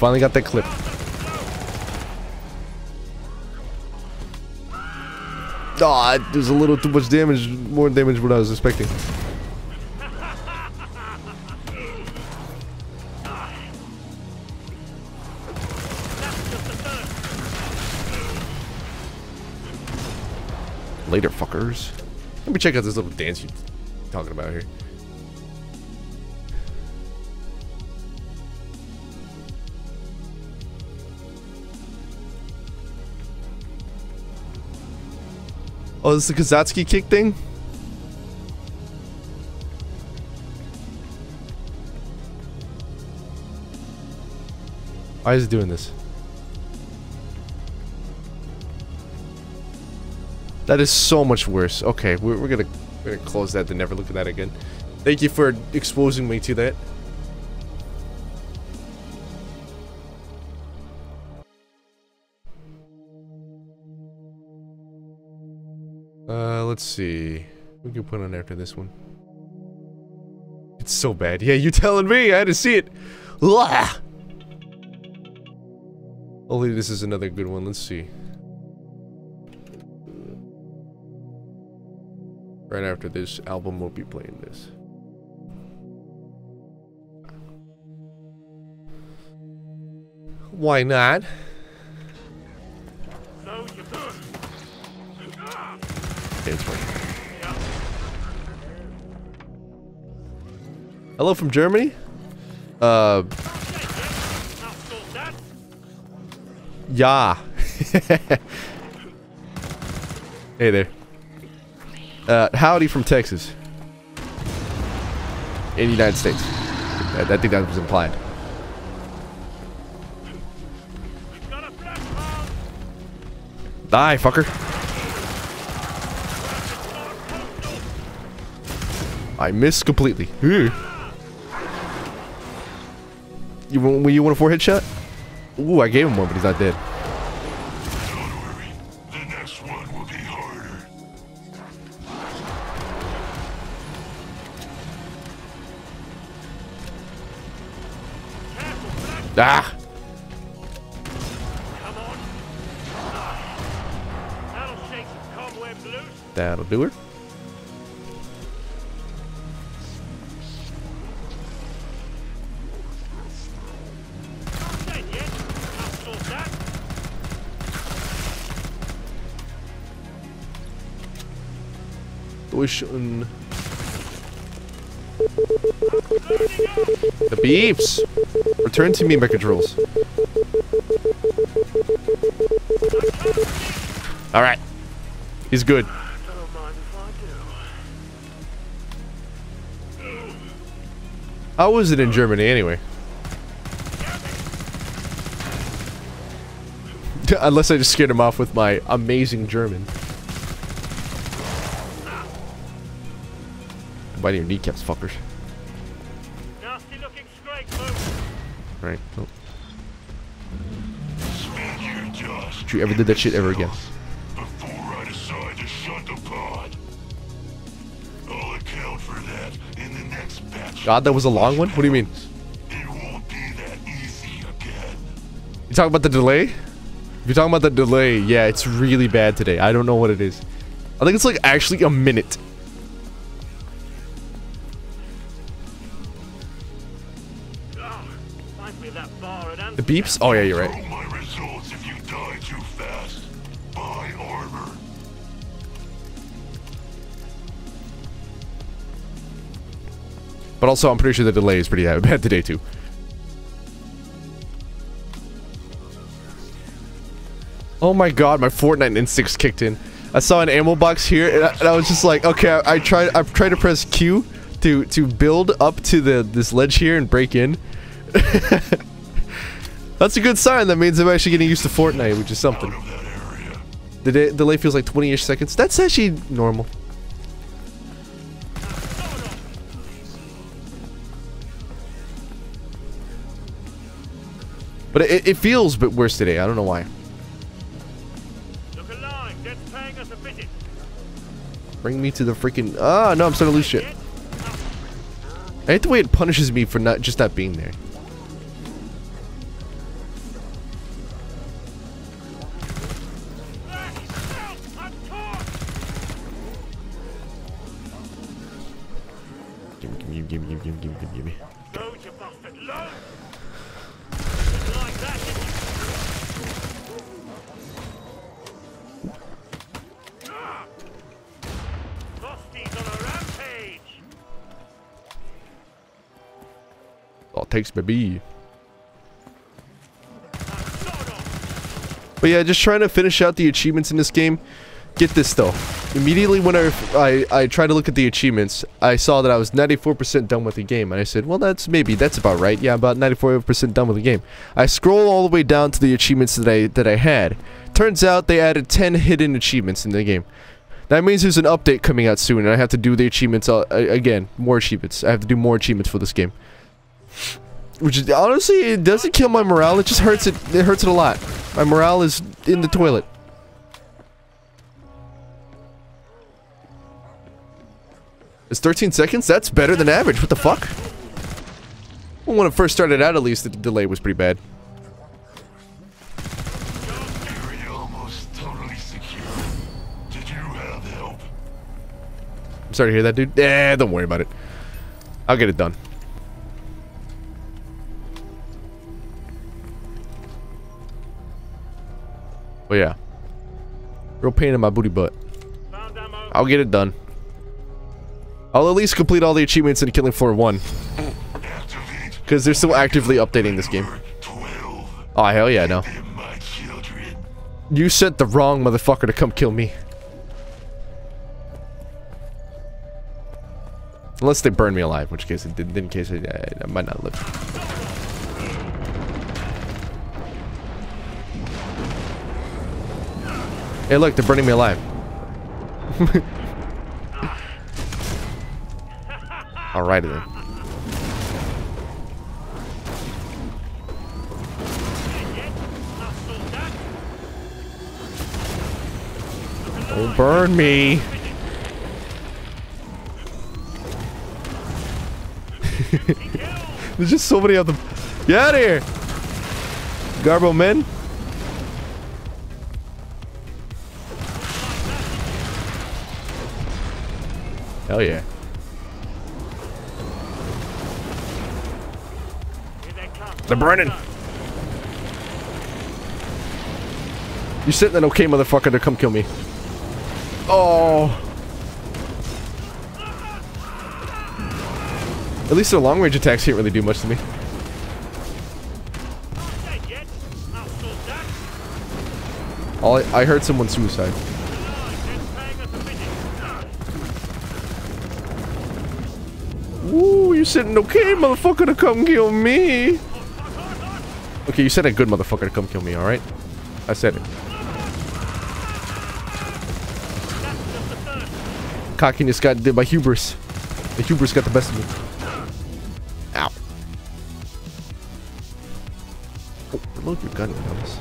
Finally got that clip. Ah, oh, there's a little too much damage. More damage than what I was expecting. That's just the first. Later, fuckers. Let me check out this little dance you're talking about here. Oh, this is the Kazotsky kick thing? Why is it doing this? That is so much worse. Okay, we're, we're gonna we're gonna close that and never look at that again. Thank you for exposing me to that. Let's see. We can put on after this one. It's so bad. Yeah, you telling me? I had to see it. Ugh. Hopefully this is another good one. Let's see. Right after this album, we'll be playing this. Why not? Okay, it's fine. Hello from Germany? Uh, yeah. hey there. Uh, howdy from Texas. In the United States. I, I think that was implied. Die, fucker. I missed completely. Ooh. You want you want a four hit shot? Ooh, I gave him one, but he's not dead. The beeps! Return to me, my controls. Alright. He's good. How was it in Germany anyway? Unless I just scared him off with my amazing German. Biting your kneecaps, fuckers. Nasty looking Scrake, move. Right. Oh. Spend your dosh. Don't you ever did that shit ever again. Before I decide to shut the pod. I'll account for that in the next batch. God, that was a long one? What do you mean? It won't be that easy again. You talking about the delay? If you're talking about the delay, yeah, it's really bad today. I don't know what it is. I think it's like actually a minute. Beeps? Oh yeah, you're right. my results if you die too fast. Buy armor. But also, I'm pretty sure the delay is pretty bad today too. Oh my god, my Fortnite instincts kicked in. I saw an ammo box here, and I, and I was just like, okay, I, I tried. I tried to press Q to to build up to the this ledge here and break in. That's a good sign. That means I'm actually getting used to Fortnite, which is something. Out of that area. The de delay feels like 20-ish seconds. That's actually normal. But it, it feels a bit worse today. I don't know why. Look alive, Dead's paying us a visit. Bring me to the freaking... Ah, no, I'm starting to lose shit. I hate the way it punishes me for not just not being there. Gimme, you bastard, on a rampage! Oh, takes baby. But yeah, just trying to finish out the achievements in this game. Get this though. Immediately when I, I, I tried to look at the achievements, I saw that I was 94% done with the game. And I said, well, that's maybe, that's about right. Yeah, about 94% done with the game. I scroll all the way down to the achievements that I, that I had. Turns out they added 10 hidden achievements in the game. That means there's an update coming out soon, and I have to do the achievements uh, again. More achievements. I have to do more achievements for this game. Which is, honestly, it doesn't kill my morale. It just hurts it. It hurts it a lot. My morale is in the toilet. It's 13 seconds? That's better than average. What the fuck? Well, when it first started out, at least, the delay was pretty bad. I'm sorry to hear that, dude. Eh, don't worry about it. I'll get it done. But yeah. Real pain in my booty butt. I'll get it done. I'll at least complete all the achievements in Killing Floor 1. Because they're still actively updating this game. Oh, hell yeah, no. You sent the wrong motherfucker to come kill me. Unless they burn me alive, which case it did, in case I, I, I might not live. Hey, look, they're burning me alive. Alrighty then. Don't burn me. There's just so many of them. Get out of here! Garbo men. Hell yeah. They're burning! You sitting there, okay, motherfucker, to come kill me. Oh. At least their long range attacks can't really do much to me. All I, I heard someone suicide. Ooh, you sitting okay, motherfucker, to come kill me. Okay, you said a good motherfucker to come kill me, alright? I said it. Cockiness got did by hubris. The hubris got the best of me. Ow. Oh, reload your gun, Thomas.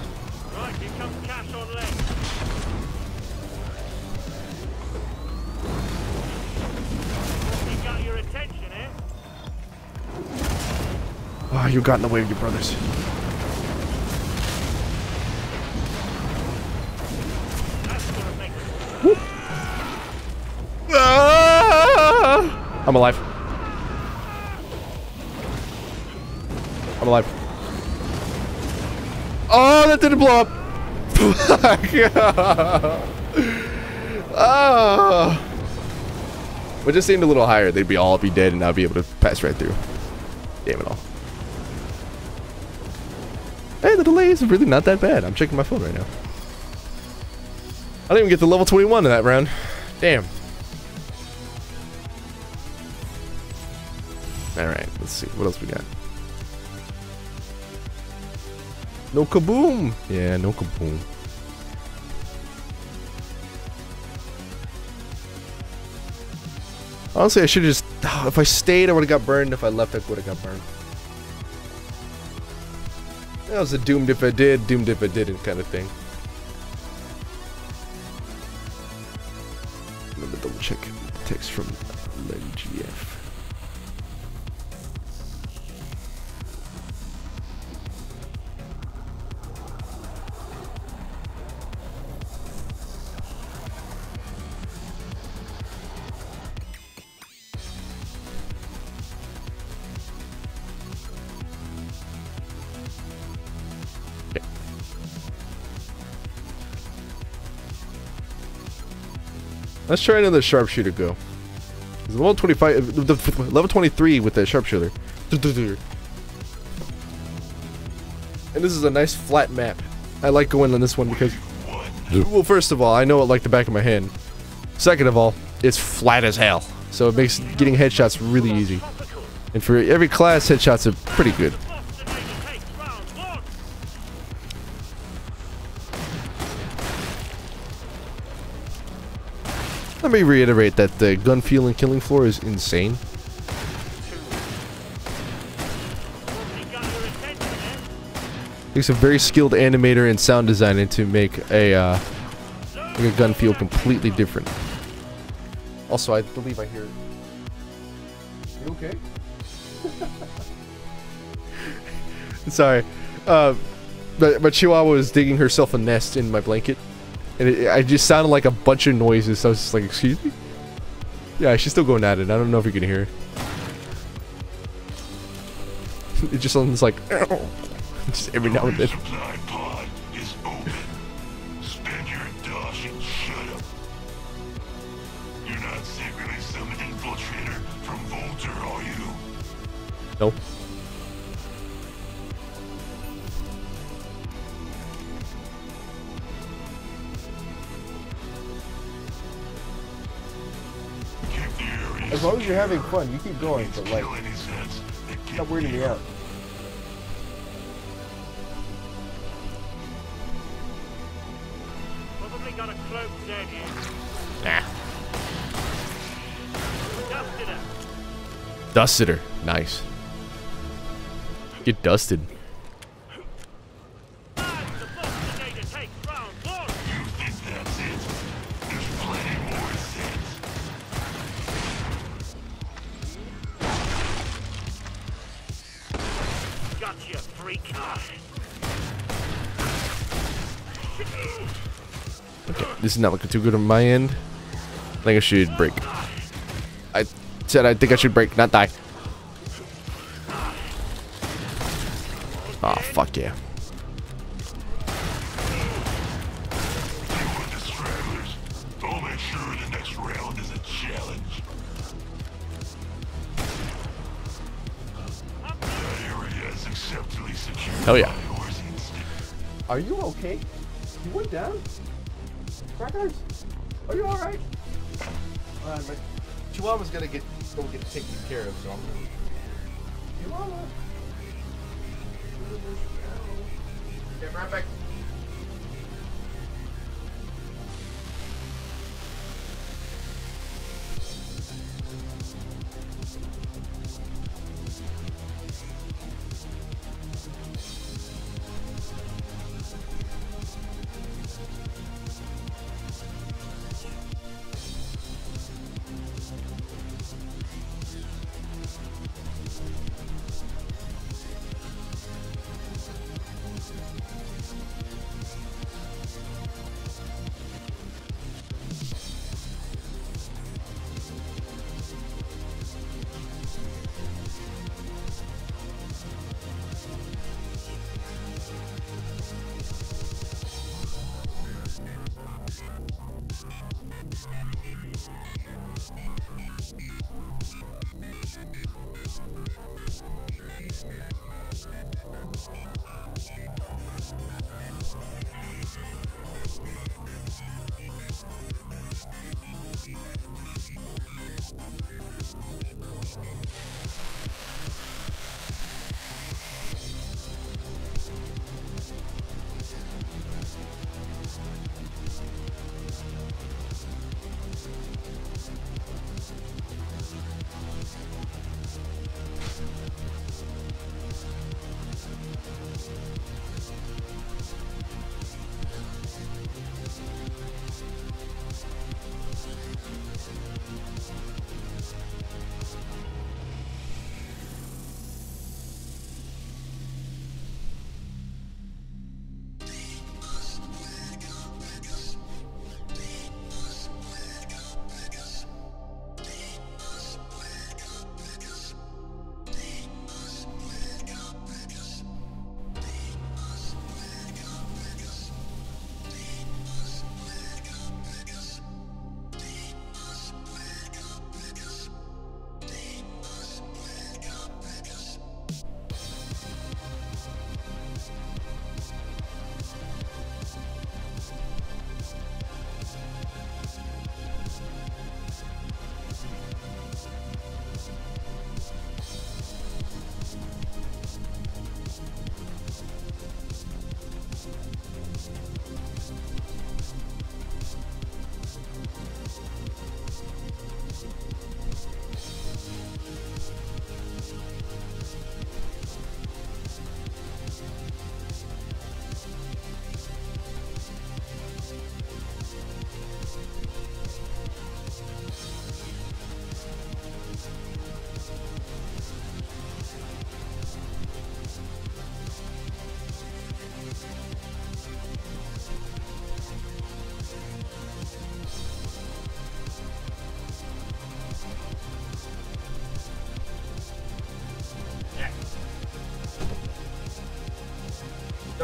Right, eh? Ah, you got in the way of your brothers. Ah! I'm alive. I'm alive. Oh, that didn't blow up. oh. But just aimed a little higher, they'd be all be dead, and I'd be able to pass right through. Damn it all. Hey, the delay is really not that bad. I'm checking my phone right now. I didn't even get to level 21 in that round. Damn. Alright, let's see. What else we got? No kaboom! Yeah, no kaboom. Honestly, I should have just. If I stayed, I would have got burned. If I left, I would have got burned. That was a doomed if I did, doomed if I didn't kind of thing. Let's try another sharpshooter go. Level 25, uh, level 23 with that sharpshooter. And this is a nice flat map. I like going on this one because, well, first of all, I know it like the back of my hand. Second of all, it's flat as hell. So it makes getting headshots really easy. And for every class, headshots are pretty good. Let me reiterate that the gun feel and killing floor is insane. Takes a very skilled animator and sound designer to make a uh, make a gun feel completely different. Also, I believe I hear. You okay? Sorry, uh, but but Chihuahua was digging herself a nest in my blanket, and it, I just sounded like a bunch of noises. So I was just like, "Excuse me." Yeah, she's still going at it. I don't know if you can hear. It just sounds like just every now and then. Having fun, you keep going, but like, kill any sense that stop get weirding me out. Probably got a cloak dead. Nah. Dusted her. Dusted her. Nice. Get dusted. This is not looking too good on my end. I think I should break. I said I think I should break, not die. Oh, fuck yeah. Hell yeah. Are you okay? You went down? Crackers? Are you alright? Alright, uh, my Chihuahua's gonna get go get taken care of, so I'm gonna Chihuahua. Get right back.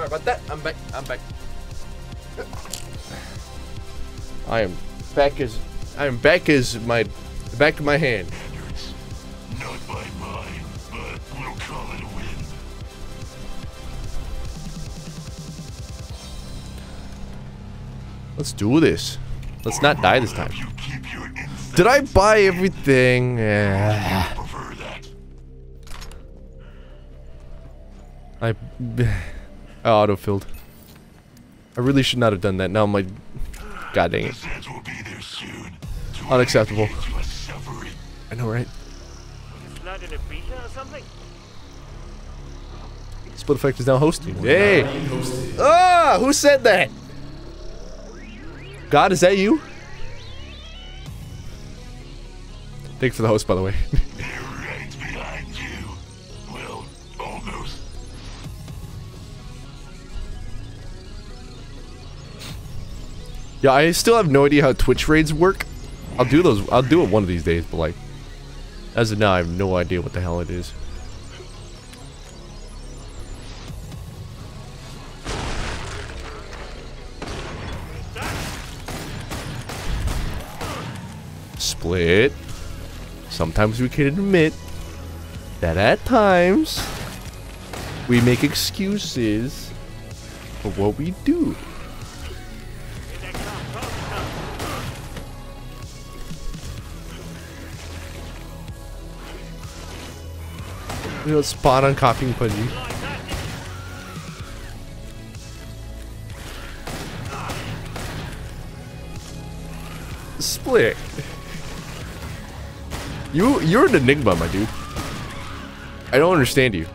Sorry about that. I'm back. I'm back. I am back as I am back as my back of my hand. Standards. Not by mine, but we'll call it a win. Let's do this. Let's not die this time. You keep your. Did I buy everything? I, I autofilled. I really should not have done that. Now my, god dang it. Zeds will be there soon. to Unacceptable. alleviate your suffering. I know, right? Landed a beta or something? Split Effect is now hosting. Hey! Ah! Who said that? God, is that you? Thank you for the host, by the way. yeah, I still have no idea how Twitch raids work. I'll do those. I'll do it one of these days, but like, as of now, I have no idea what the hell it is. Split. Sometimes we can admit that at times We make excuses for what we do. You know, spot on copying Pudgy. Split. You you're an enigma, my dude. I don't understand you.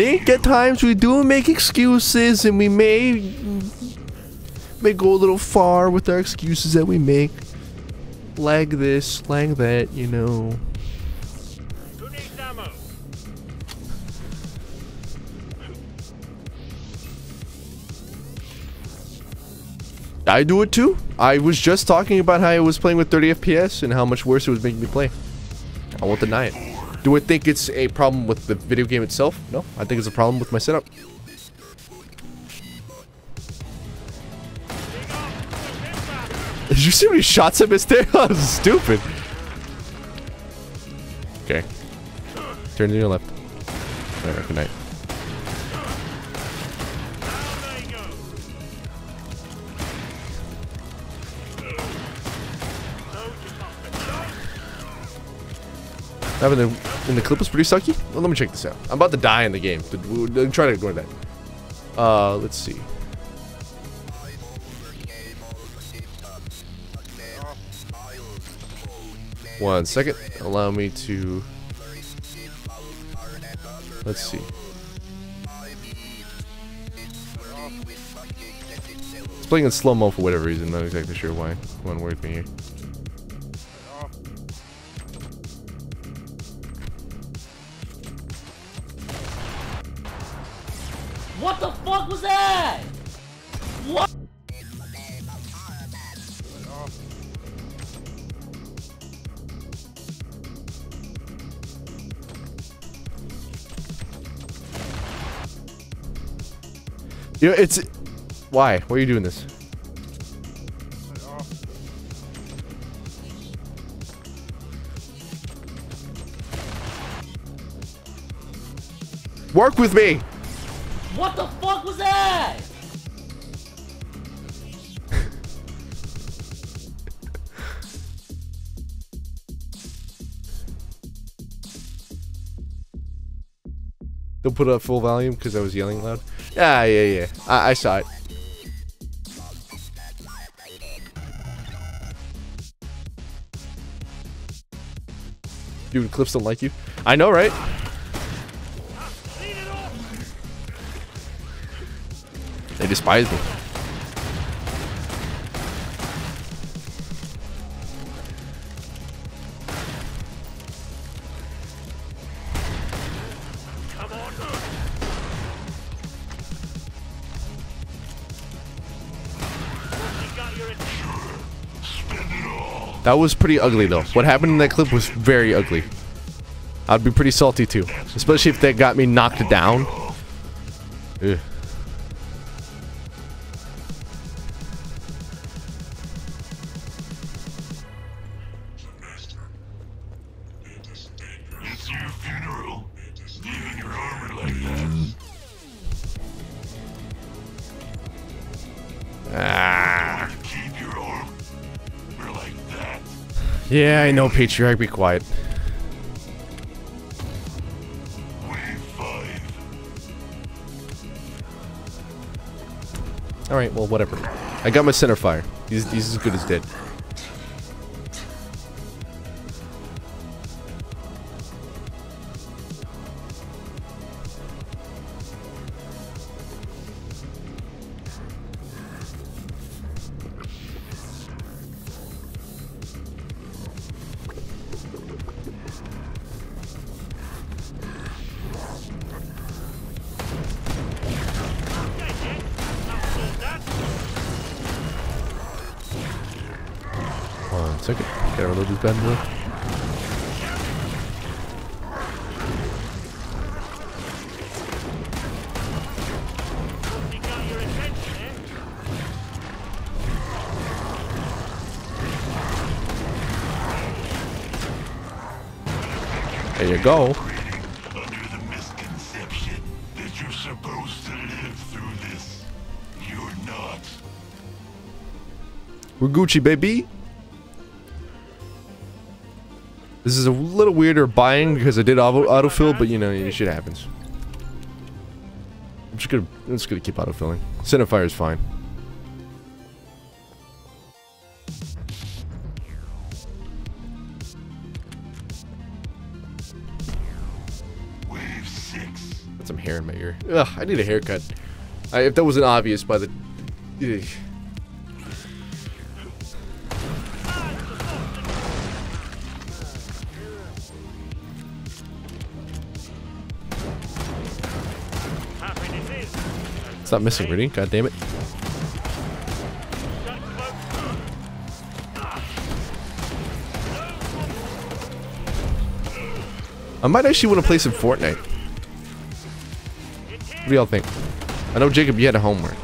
Think at times we do make excuses and we may may go a little far with our excuses that we make. Lag this, lag that, you know. I do it too. I was just talking about how I was playing with 30 FPS and how much worse it was making me play. I won't deny it. Do I think it's a problem with the video game itself? No, I think it's a problem with my setup. Did you see how many shots I missed there? That was stupid. Okay. Turn to your left. Alright, good night. That in the, clip was pretty sucky? Well, let me check this out. I'm about to die in the game. Try to ignore that. Uh, let's see. One second. Allow me to... Let's see. It's playing in slow-mo for whatever reason. Not exactly sure why. One word me here. What the fuck was that? What? You know, it's... Why? Why are you doing this? Work with me! What the fuck was that? Don't put up full volume because I was yelling loud. Yeah, yeah, yeah. I, I saw it. Dude, clips don't like you. I know, right? Despise me. That was pretty ugly, though. What happened in that clip was very ugly. I'd be pretty salty, too. Especially if they got me knocked down. Ugh. Yeah, I know, Patriarch. Be quiet. Alright, well, whatever. I got my center fire. He's, he's as good as dead. There you go. Under the misconception that you're supposed to live through this, you're not. We're Gucci, baby. This is a little weirder buying because I did auto autofill, but you know, shit happens. I'm just gonna, I'm just gonna keep autofilling. Centerfire is fine. Wave 6. Got some hair in my ear. Ugh, I need a haircut. I, if that wasn't obvious by the. Ugh. Not missing, really. God damn it. I might actually want to play some Fortnite. What do y'all think? I know Jacob, you had a homework.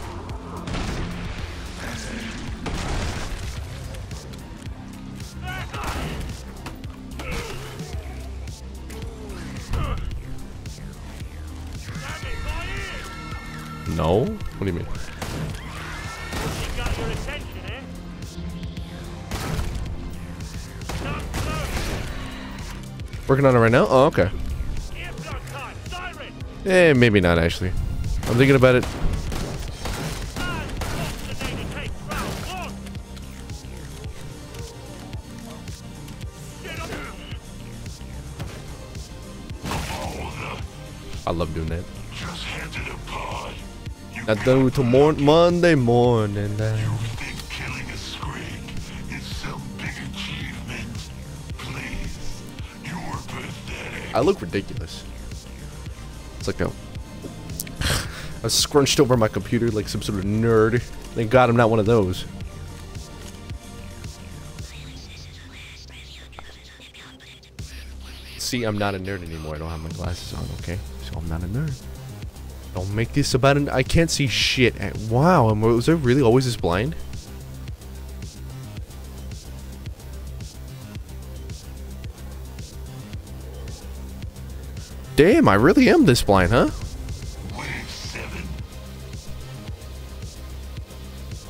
Working on it right now? Oh, okay. Eh, maybe not actually. I'm thinking about it. And what's the name it takes? Round one. Get up. I love doing that. Just handed a pod. You Not done till mor Monday morning. I look ridiculous. It's like a. I scrunched over my computer like some sort of nerd. Thank God I'm not one of those. See, I'm not a nerd anymore. I don't have my glasses on, okay? So I'm not a nerd. Don't make this about an. I can't see shit. Wow, was I really always this blind? Damn, I really am this blind, huh? Wave 7.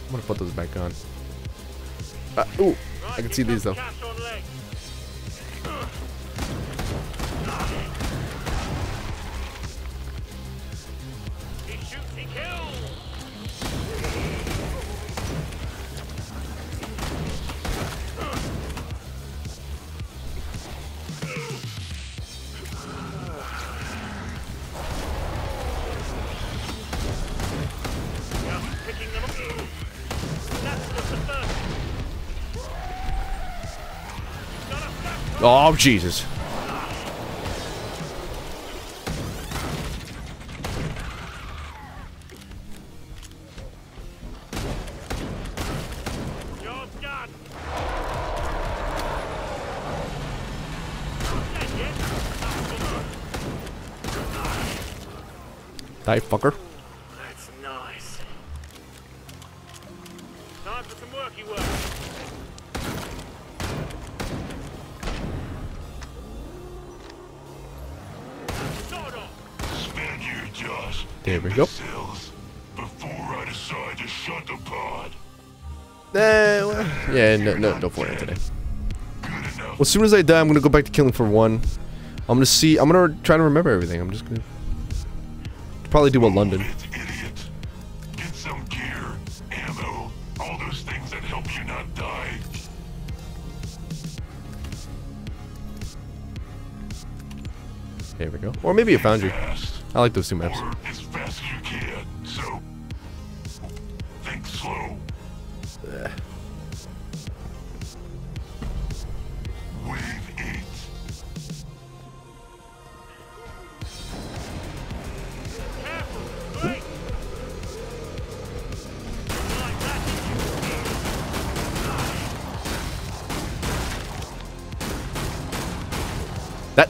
I'm gonna put those back on. Uh, ooh, I can see these though. Oh, Jesus. Die, fucker. Well, as soon as I die, I'm gonna go back to Killing Floor one. I'm gonna see. I'm gonna try to remember everything. I'm just gonna probably do a London. Idiot. Get some gear, ammo, all those things that help you not die. There we go. Or maybe a foundry. I like those two maps.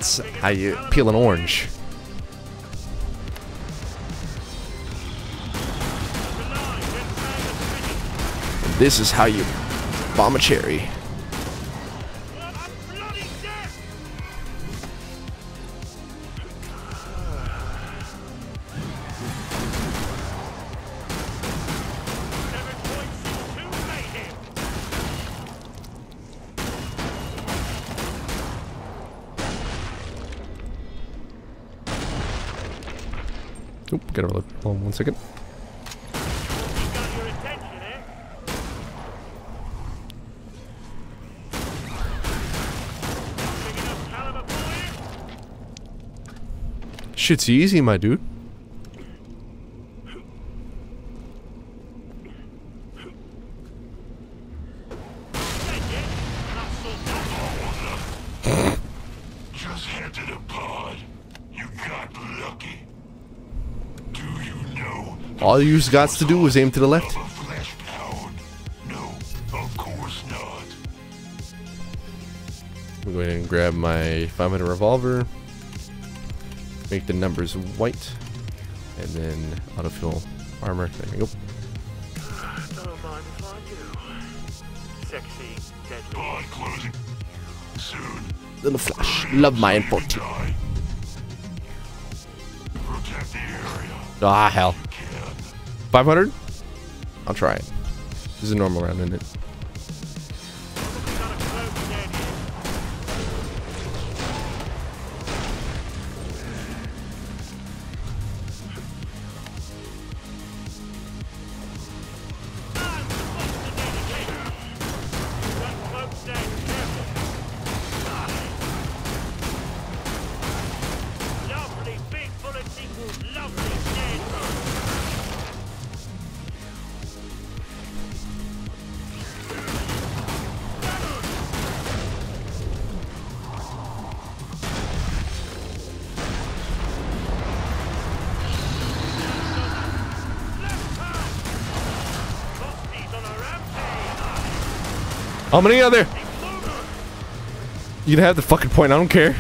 That's how you peel an orange. And this is how you bomb a cherry. Shit's easy, my dude. Dead yet? Not so fast. Just handed a pod. You got lucky. Do you know All you got to do is aim to the left. No, of course not. I'm going to grab my 500 revolver. Make the numbers white. And then autofill armor. There we go. Don't mind if I do. Sexy, deadly. Pod closing. Soon. Little flash. Love my M14. Protect the area. Ah, hell. 500? I'll try it. This is a normal round, isn't it? Oh, How many are there? You can have the fucking point. I don't care.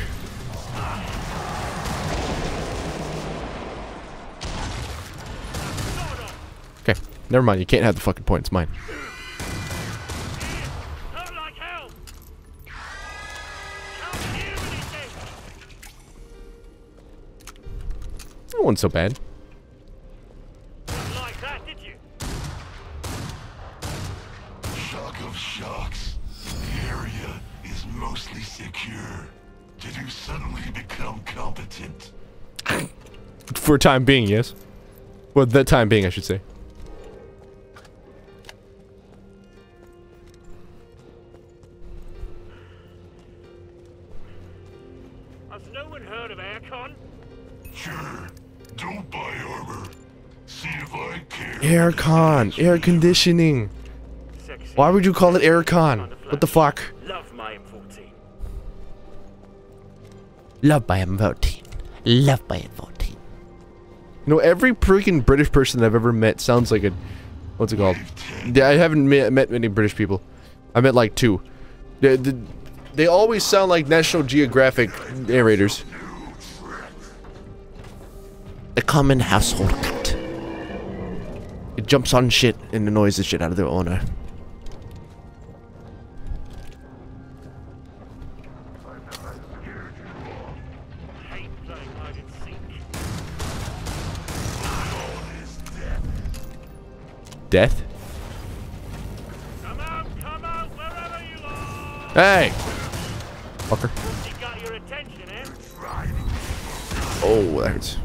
Okay. Never mind. You can't have the fucking point. It's mine. That wasn't so bad. For time being, yes. Well, that time being, I should say. Has no one heard of aircon? Sure. Don't buy armor. See if I care. Aircon. Air conditioning. Sexy. Why would you call it aircon? What the fuck? Love my M14. Love by M14. Love by M14. You know, every freaking British person I've ever met sounds like a. What's it called? Yeah, I haven't met, met many British people. I met like two. They, they, they always sound like National Geographic narrators. The common household cat. It jumps on shit and annoys the shit out of the owner. Death? Come out, come out, wherever you are. Hey! Fucker. He got your attention, eh? Oh, that hurts.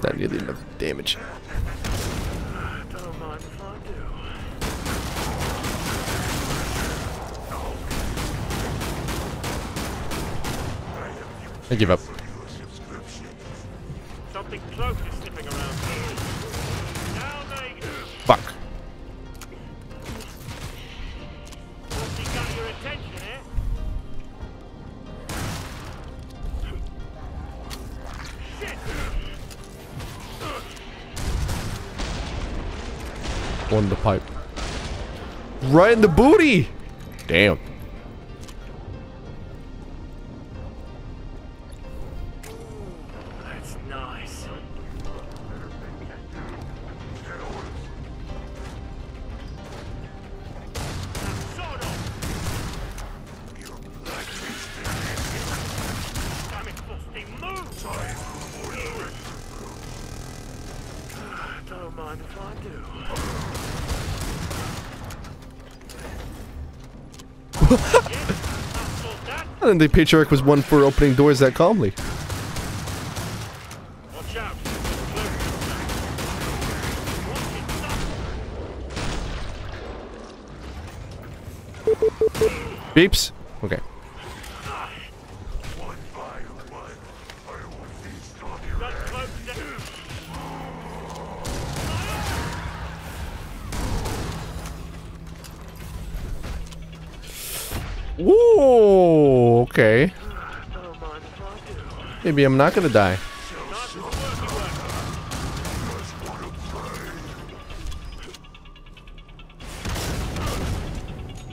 It's not nearly enough damage. I give up. In the booty! Damn. Think the patriarch was one for opening doors that calmly. Beeps. Maybe I'm not gonna die.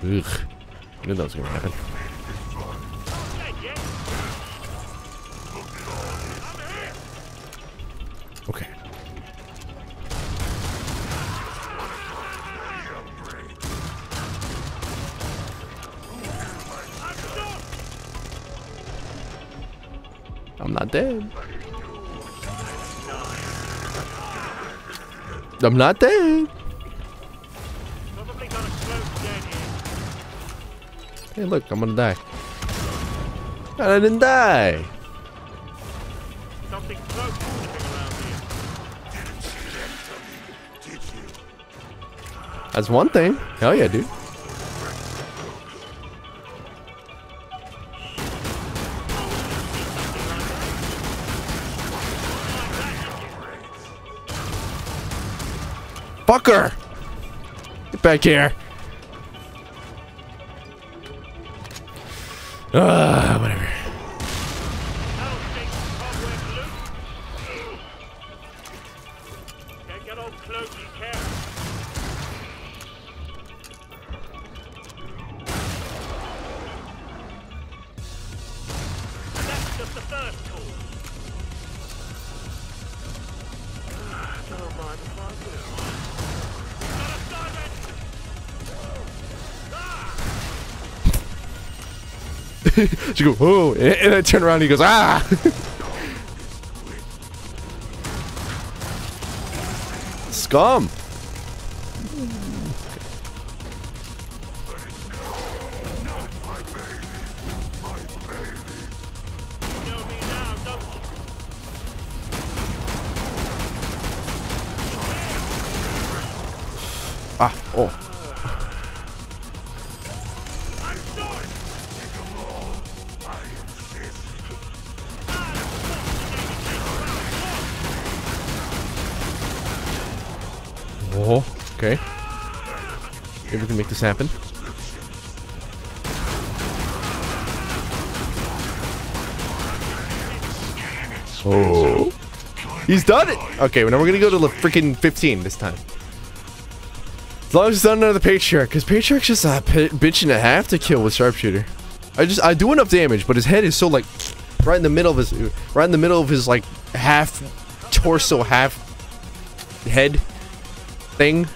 Ugh. I knew that was gonna happen. I'm not dead. Hey, look, I'm gonna die. And I didn't die. Something here. That's one thing. Hell yeah, dude. Fucker! Get back here. She go, oh, and I turn around and he goes, ah! Scum! Oh, okay. Maybe we can make this happen. Oh. He's done it! Okay, well, now we're gonna go to the freaking 15 this time. As long as it's not another Patriarch, because Patriarch's just a bitch and a half to kill with Sharpshooter. I just, I do enough damage, but his head is so, like, right in the middle of his, right in the middle of his, like, half torso, half head thing.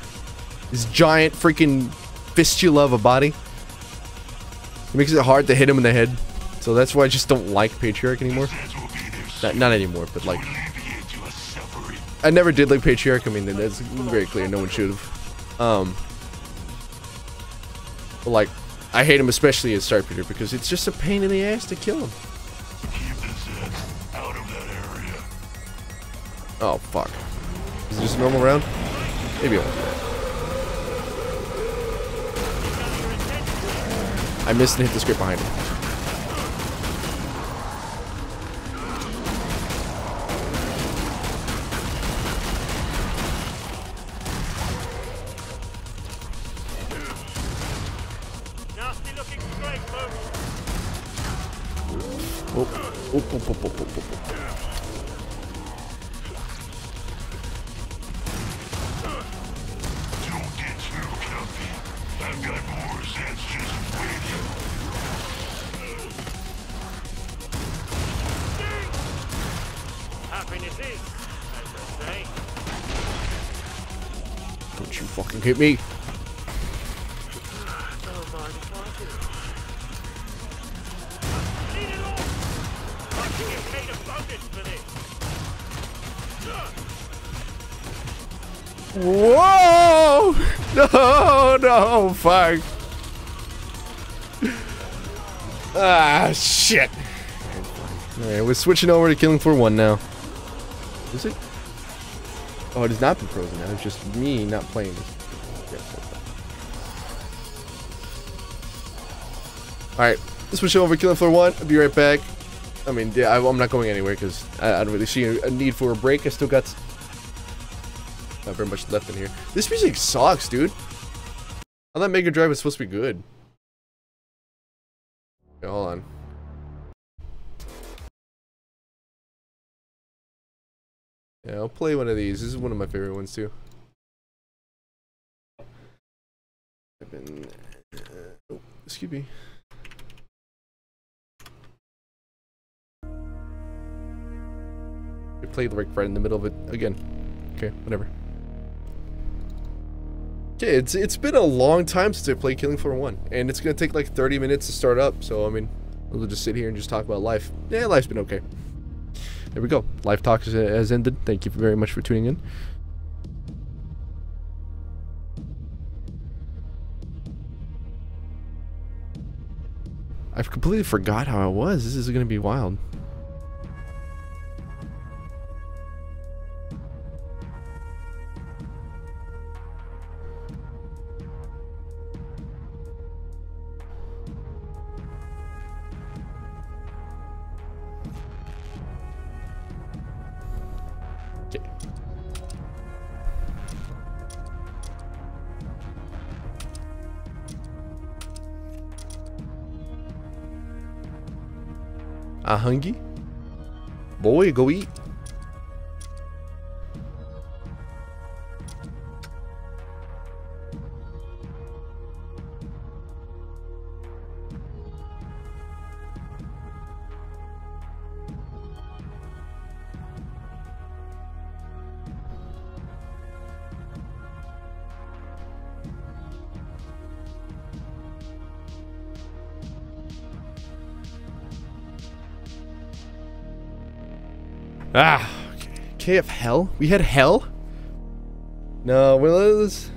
This giant freaking fistula of a body. It makes it hard to hit him in the head. So that's why I just don't like Patriarch anymore. Not, not anymore, but like. I never did like Patriarch. I mean, that's very clear. No one should have. Um, but like, I hate him especially as Sharpshooter because it's just a pain in the ass to kill him. His. Oh, fuck. Is this a normal round? Maybe I won't do that. I missed and hit the Scrake behind him. Nasty looking straight, folks. Whoop, this. Whoa! No, no, fuck. Ah, shit. Alright, we're switching over to Killing Floor 1 now. Is it? Oh, it has not been frozen now. It's just me not playing this. Alright, let's switch over to Killing Floor 1. I'll be right back. I mean, yeah, I, I'm not going anywhere because I, I don't really see a, need for a break. I still got not very much left in here. This music sucks, dude. I thought Mega Drive was supposed to be good. Okay, hold on. Yeah, I'll play one of these. This is one of my favorite ones too. Been, uh, oh, excuse me. Played like right in the middle of it again. Okay, whatever. Okay, it's it's been a long time since I played Killing Floor 1, and it's gonna take like 30 minutes to start up, so I mean, we'll just sit here and just talk about life. Yeah, life's been okay. There we go. Life Talk has, has ended. Thank you very much for tuning in. I've completely forgot how I was. This is gonna be wild. A hungry? Boy, go eat. Okay. KF Hell? We had Hell? No, well, let's...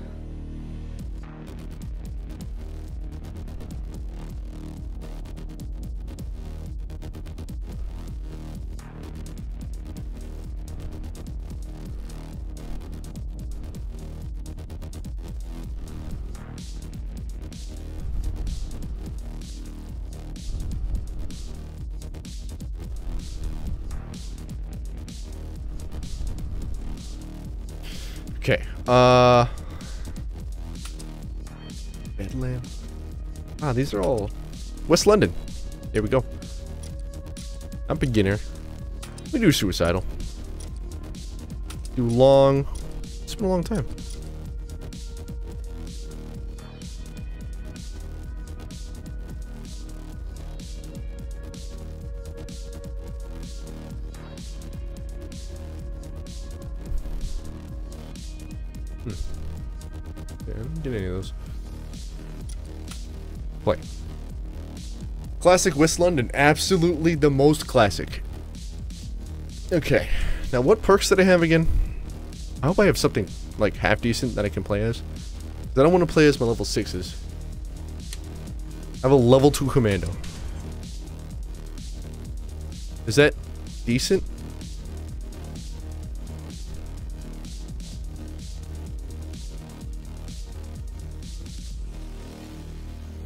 Uh. Bedlam. Ah, these are all West London. Here we go. I'm beginner. We do suicidal. Do long. It's been a long time. Classic West London. Absolutely the most classic. Okay. Now, what perks did I have again? I hope I have something, like, half decent that I can play as. I don't want to play as my level 6s. I have a level 2 commando. Is that decent?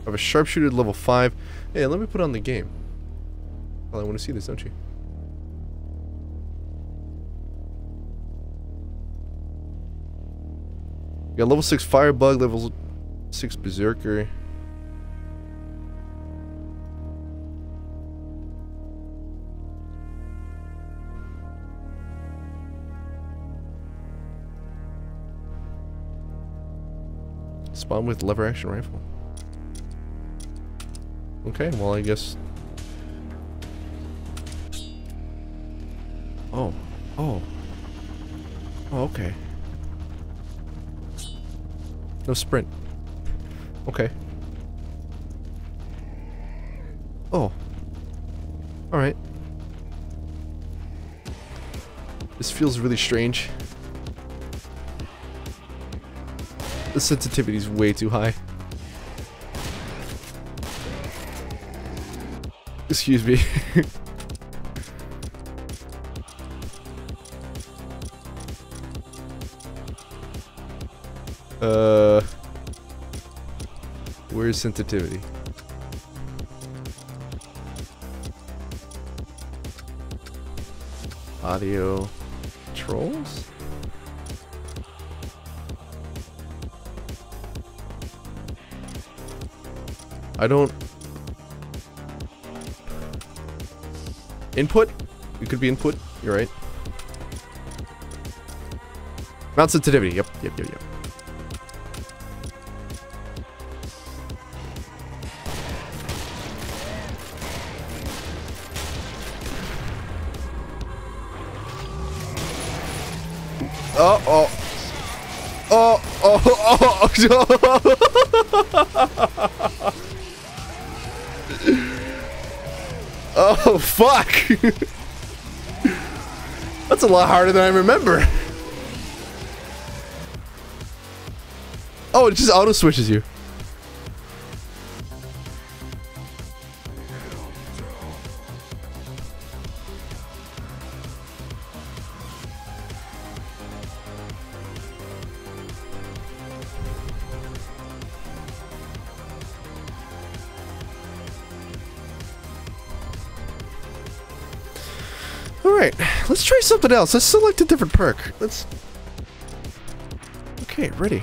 I have a sharpshooter level 5. Hey, let me put on the game. Well, I want to see this, don't you? You got level 6 Firebug, level 6 Berserker. Spawn with lever action rifle. Okay, well, I guess. Oh. Oh. Oh, okay. No sprint. Okay. Oh. Alright. This feels really strange. The sensitivity is way too high. Excuse me. uh, where's sensitivity? Audio trolls? I don't Input? It could be input. You're right. Mount sensitivity. Yep, yep, yep, yep. Oh, oh. Oh, oh, oh, oh, Oh, fuck. That's a lot harder than I remember. Oh, it just auto switches you. Something else. Let's select a different perk. Let's... Okay, ready.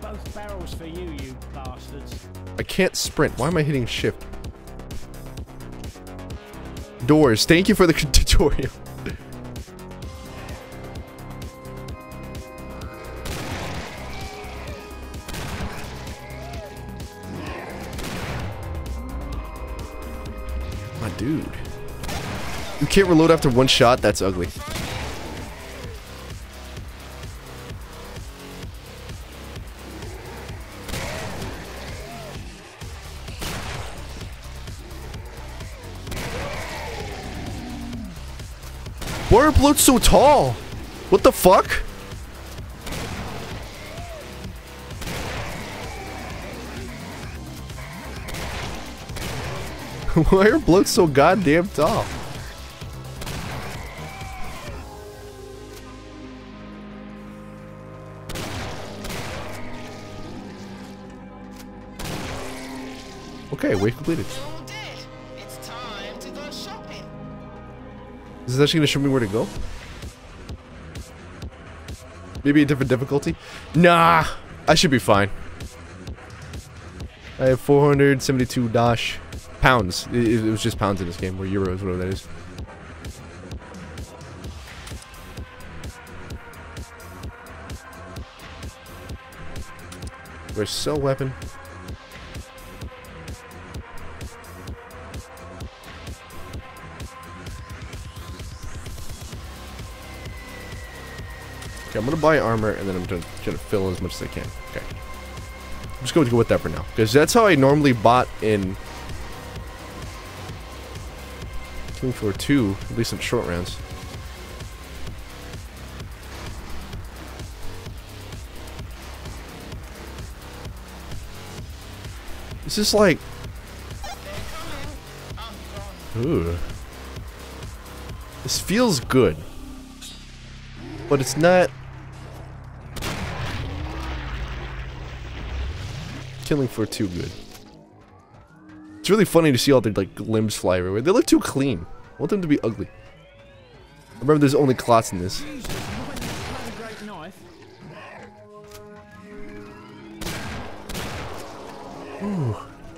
Both barrels for you, you bastards. I can't sprint. Why am I hitting shift? Doors. Thank you for the tutorial. Can't reload after one shot? That's ugly. Why are bloats so tall? What the fuck? Why are bloats so goddamn tall? Okay, wave completed. It's time to go shopping. Is this actually gonna show me where to go? Maybe a different difficulty? Nah, I should be fine. I have 472 dosh pounds. It, it was just pounds in this game, or euros, whatever that is. Where's sell weapon? I'm gonna buy armor and then I'm gonna, gonna fill as much as I can. Okay. I'm just going to go with that for now. Because that's how I normally bought in Killing Floor 2, at least in short rounds. This is like Ooh. This feels good. But it's not Killing Floor 2 good. It's really funny to see all their like limbs fly everywhere. They look too clean. I want them to be ugly. Remember there's only clots in this. Knife.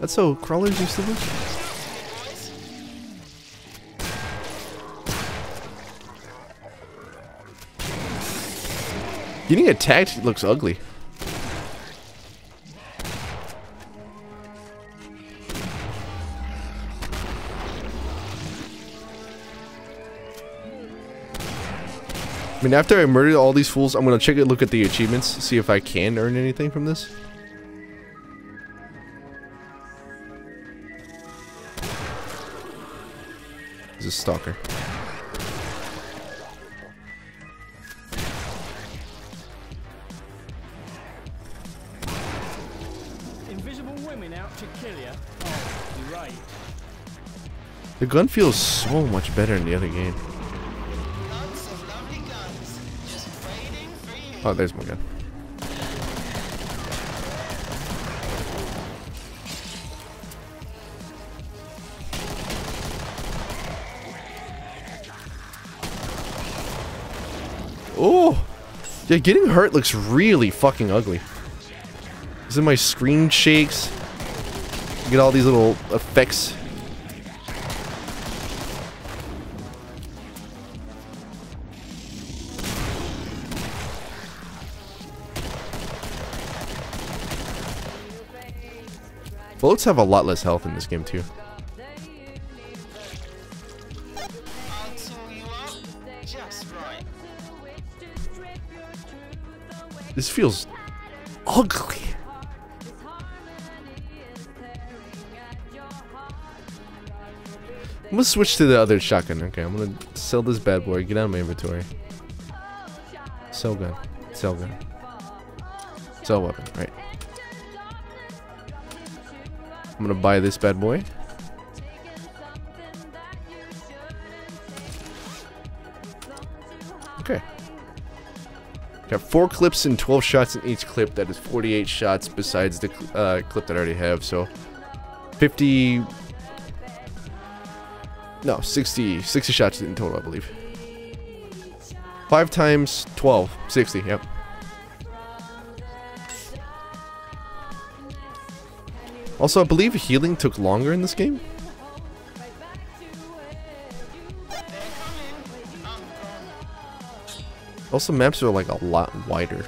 That's how crawlers used to look. Getting attacked looks ugly. I mean, after I murder all these fools, I'm gonna check a look at the achievements, see if I can earn anything from this. He's a stalker. Invisible women out to kill you. Oh, right. The gun feels so much better in the other game. Oh, there's my gun. Oh! Yeah, getting hurt looks really fucking ugly. Is it my screen shakes? Get all these little effects. Bullets have a lot less health in this game too. This feels ugly. I'm gonna switch to the other shotgun. Okay, I'm gonna sell this bad boy. Get out of my inventory. Sell gun. Sell gun. Sell weapon. Right. I'm gonna buy this bad boy. Okay. Got four clips and 12 shots in each clip. That is 48 shots besides the uh, clip that I already have. So 50. No, 60, 60 shots in total, I believe. Five times 12, 60, yep. Also, I believe healing took longer in this game. Also, maps are like a lot wider.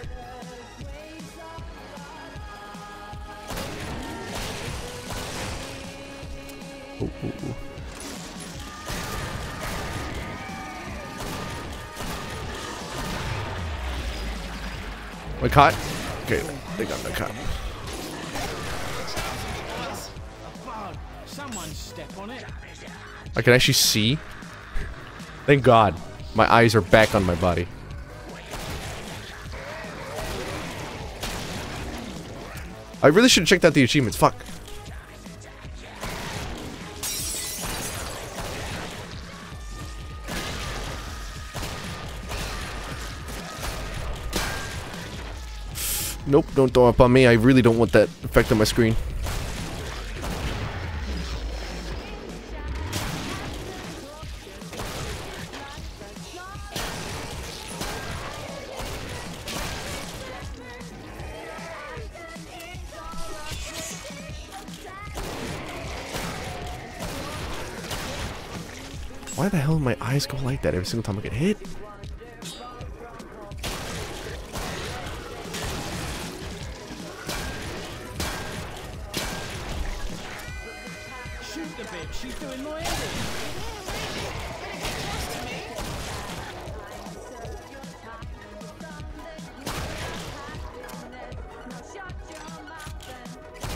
Ooh, ooh, ooh. Okay, they got my caught. I can actually see. Thank God. My eyes are back on my body. I really should have checked out the achievements. Fuck. Nope, don't throw up on me. I really don't want that effect on my screen. That every single time I get hit?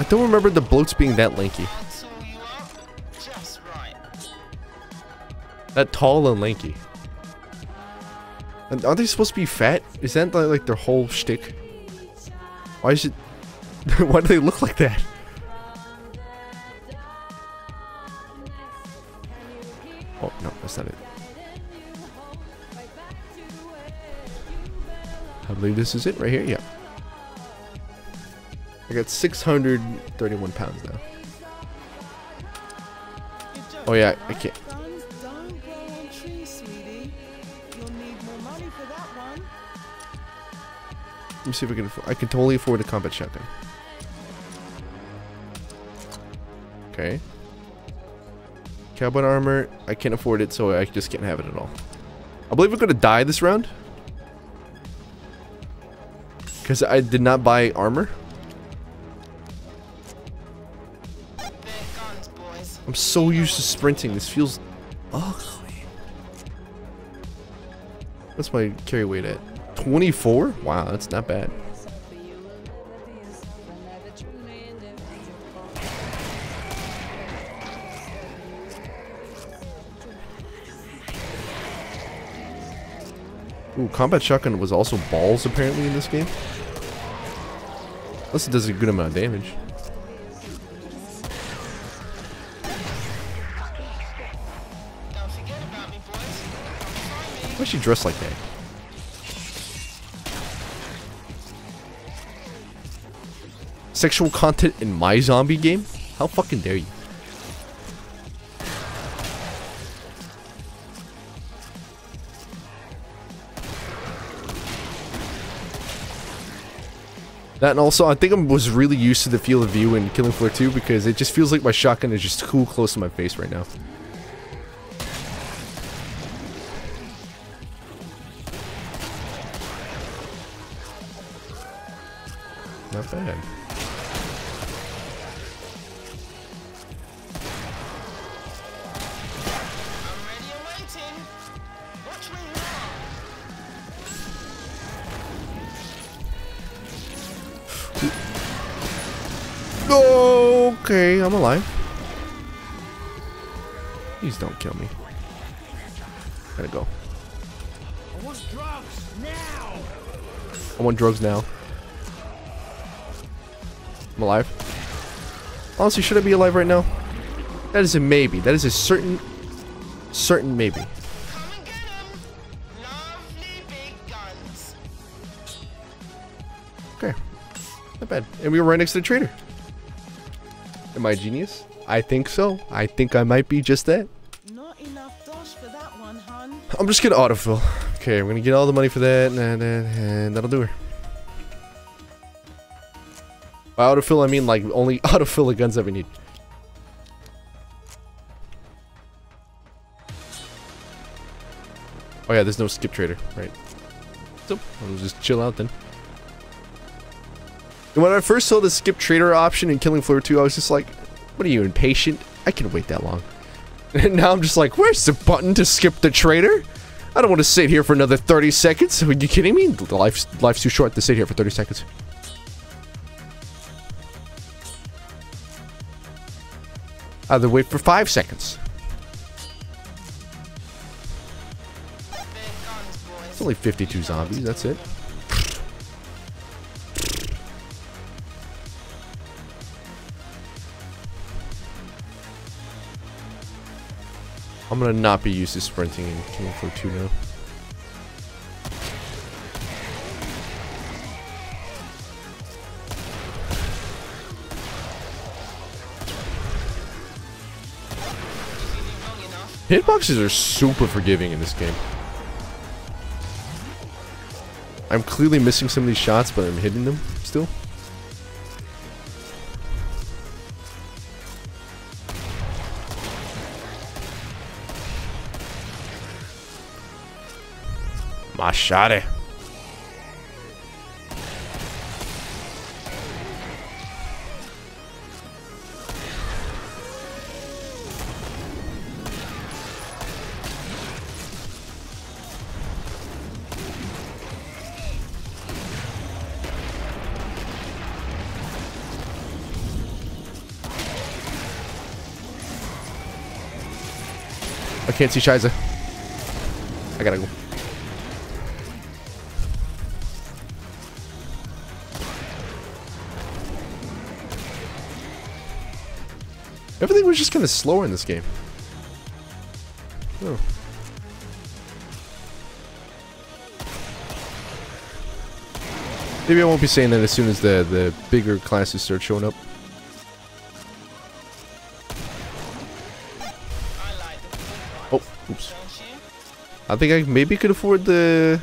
I don't remember the bloats being that lanky. That tall and lanky. Aren't they supposed to be fat? Is that like, like their whole shtick? Why is it... Why do they look like that? Oh, no, that's not it. I believe this is it right here. Yeah. I got 631 pounds now. Oh yeah, I can't. Me see if I can. I can totally afford a combat shotgun. Okay. Cowboy armor. I can't afford it, so I just can't have it at all. I believe I'm gonna die this round. Because I did not buy armor. I'm so used to sprinting. This feels ugly. What's my carry weight at? 24? Wow, that's not bad. Ooh, combat shotgun was also balls apparently in this game. Unless it does a good amount of damage. Why is she dressed like that? Sexual content in my zombie game? How fucking dare you? That and also, I think I was really used to the field of view in Killing Floor 2 because it just feels like my shotgun is just too close to my face right now. Not bad. I'm alive. Please don't kill me. Gotta go. I want drugs now. I want drugs now. I'm alive. Honestly, should I be alive right now? That is a maybe. That is a certain, certain maybe. Okay. Not bad. And we were right next to the trader. Am I a genius? I think so. I think I might be just that. Not enough dosh for that one, hun. I'm just gonna autofill. Okay, I'm gonna get all the money for that, and, and, and that'll do her. By autofill, I mean like only autofill the guns that we need. Oh yeah, there's no skip trader, right? So I'll just chill out then. And when I first saw the skip trader option in Killing Floor 2, I was just like, what are you, impatient? I can wait that long. And now I'm just like, where's the button to skip the trader? I don't want to sit here for another 30 seconds. Are you kidding me? Life's, life's too short to sit here for 30 seconds. Either wait for 5 seconds. It's only 52 zombies, that's it. I'm gonna not be used to sprinting in Killing Floor 2 now. Hitboxes are super forgiving in this game. I'm clearly missing some of these shots, but I'm hitting them still. Machete. I can't see Shiza. I gotta go. Everything was just kind of slower in this game. Oh. Maybe I won't be saying that as soon as the, the bigger classes start showing up. Oh, oops. I think I maybe could afford the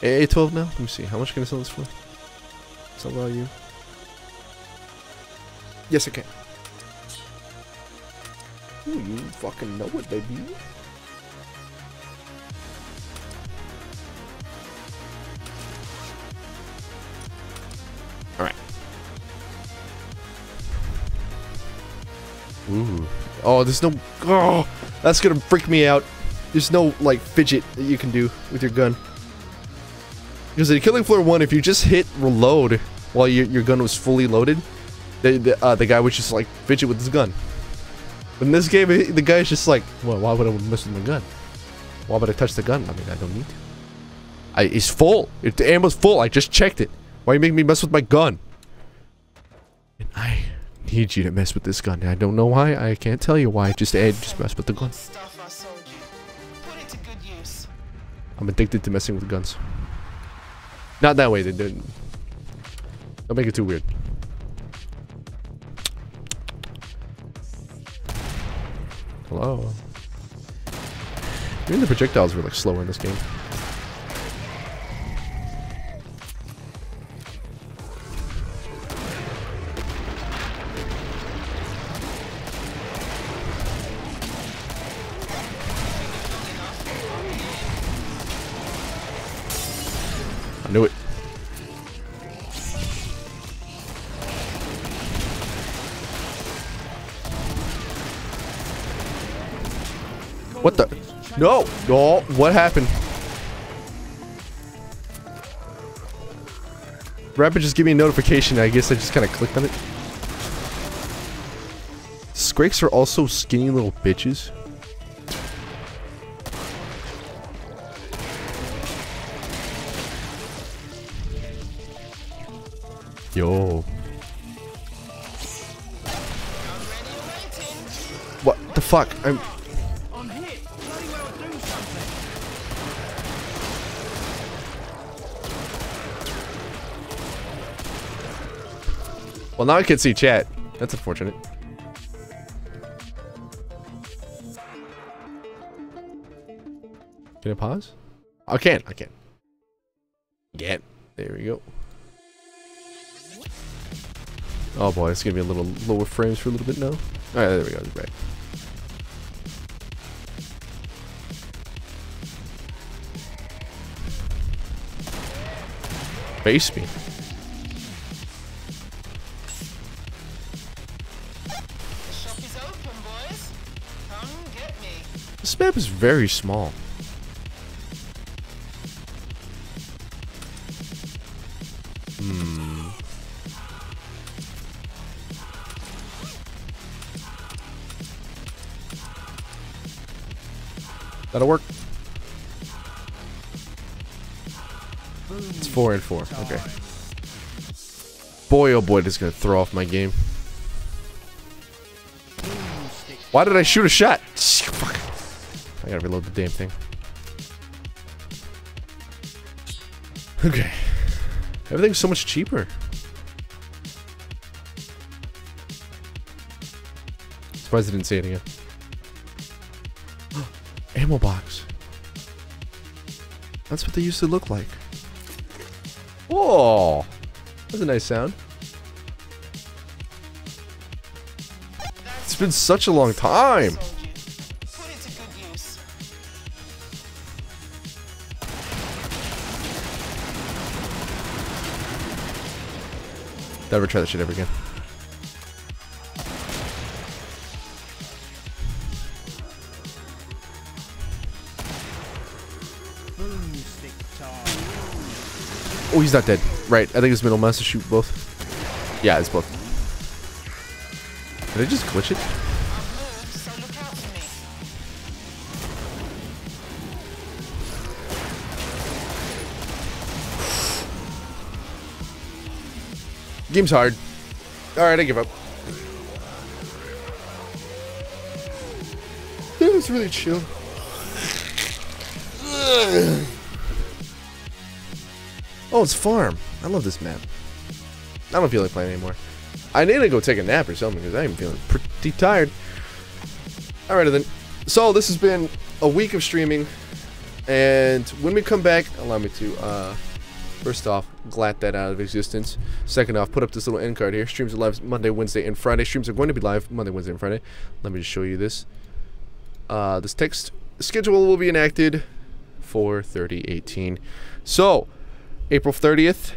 A12 now. Let me see. How much can I sell this for? Sell value. Yes, I can. Fucking know it, baby. Alright. Ooh. Oh, there's no... Oh, that's gonna freak me out. there's no like fidget that you can do with your gun. Because in Killing Floor 1, if you just hit reload while your, your gun was fully loaded, the, the, uh, the guy would just like fidget with his gun. In this game, the guy's just like, well, why would I mess with my gun? Why would I touch the gun? I mean, I don't need to. I, it's full. It, the ammo's full. I just checked it. Why are you making me mess with my gun? And I need you to mess with this gun. I don't know why. I can't tell you why. Just Ed, just mess with the gun. I'm addicted to messing with guns. Not that way. They don't. Don't make it too weird. Even the projectiles were like slower in this game. No! No! What happened? Rapid just gave me a notification. I guess I just kind of clicked on it. Scrakes are also skinny little bitches. Yo. What the fuck? I'm Well, now I can see chat. That's unfortunate. Can I pause? I can. I can. Get. There we go. Oh boy, it's gonna be a little lower frames for a little bit now. Alright, there we go. Right. Face me. This map is very small. Hmm. That'll work. It's four and four. Okay. Boy, oh boy, this is gonna throw off my game. Why did I shoot a shot? I gotta reload the damn thing. Okay. Everything's so much cheaper. Surprised I didn't see it again. Ammo box. That's what they used to look like. Whoa! That's a nice sound. It's been such a long time. Never try that shit ever again. Oh, he's not dead. Right, I think his middle to shoot both. Yeah, it's both. Did I just glitch it? Game's hard. Alright, I give up. That was really chill. Oh, it's farm. I love this map. I don't feel like playing anymore. I need to go take a nap or something because I'm feeling pretty tired. Alright then. So this has been a week of streaming. And when we come back, allow me to uh First off, glad that out of existence. Second off, put up this little end card here. Streams are live Monday, Wednesday, and Friday. Streams are going to be live Monday, Wednesday, and Friday. Let me just show you this. Uh, this text schedule will be enacted for 3018. So, April 30th,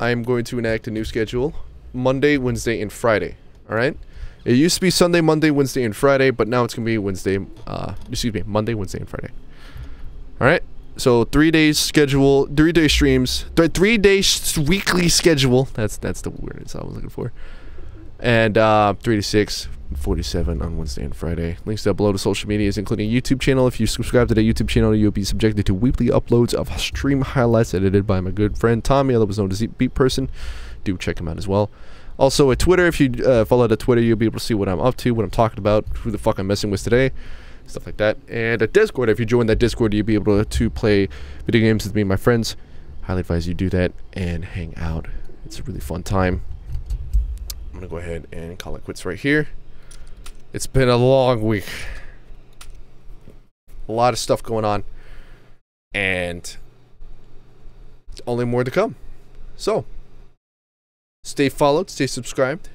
I am going to enact a new schedule. Monday, Wednesday, and Friday. Alright? It used to be Sunday, Monday, Wednesday, and Friday, but now it's gonna be Wednesday. Uh, excuse me, Monday, Wednesday, and Friday. All right. So three days schedule, three day streams, th- three day s- weekly schedule. That's that's the word I was looking for. And uh, three to six, 47 on Wednesday and Friday. Links down below to social medias, including YouTube channel. If you subscribe to the YouTube channel, you'll be subjected to weekly uploads of stream highlights edited by my good friend Tommy, otherwise known as Beat Person. Do check him out as well. Also, at Twitter, if you uh, follow the Twitter, you'll be able to see what I'm up to, what I'm talking about, who the fuck I'm messing with today, stuff like that. And at Discord, if you join that Discord, you'll be able to, to play video games with me and my friends. Highly advise you do that and hang out. It's a really fun time. I'm gonna go ahead and call it quits right here. It's been a long week. A lot of stuff going on. And only more to come. So, stay followed, stay subscribed.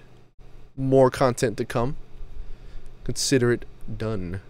More content to come. Consider it done.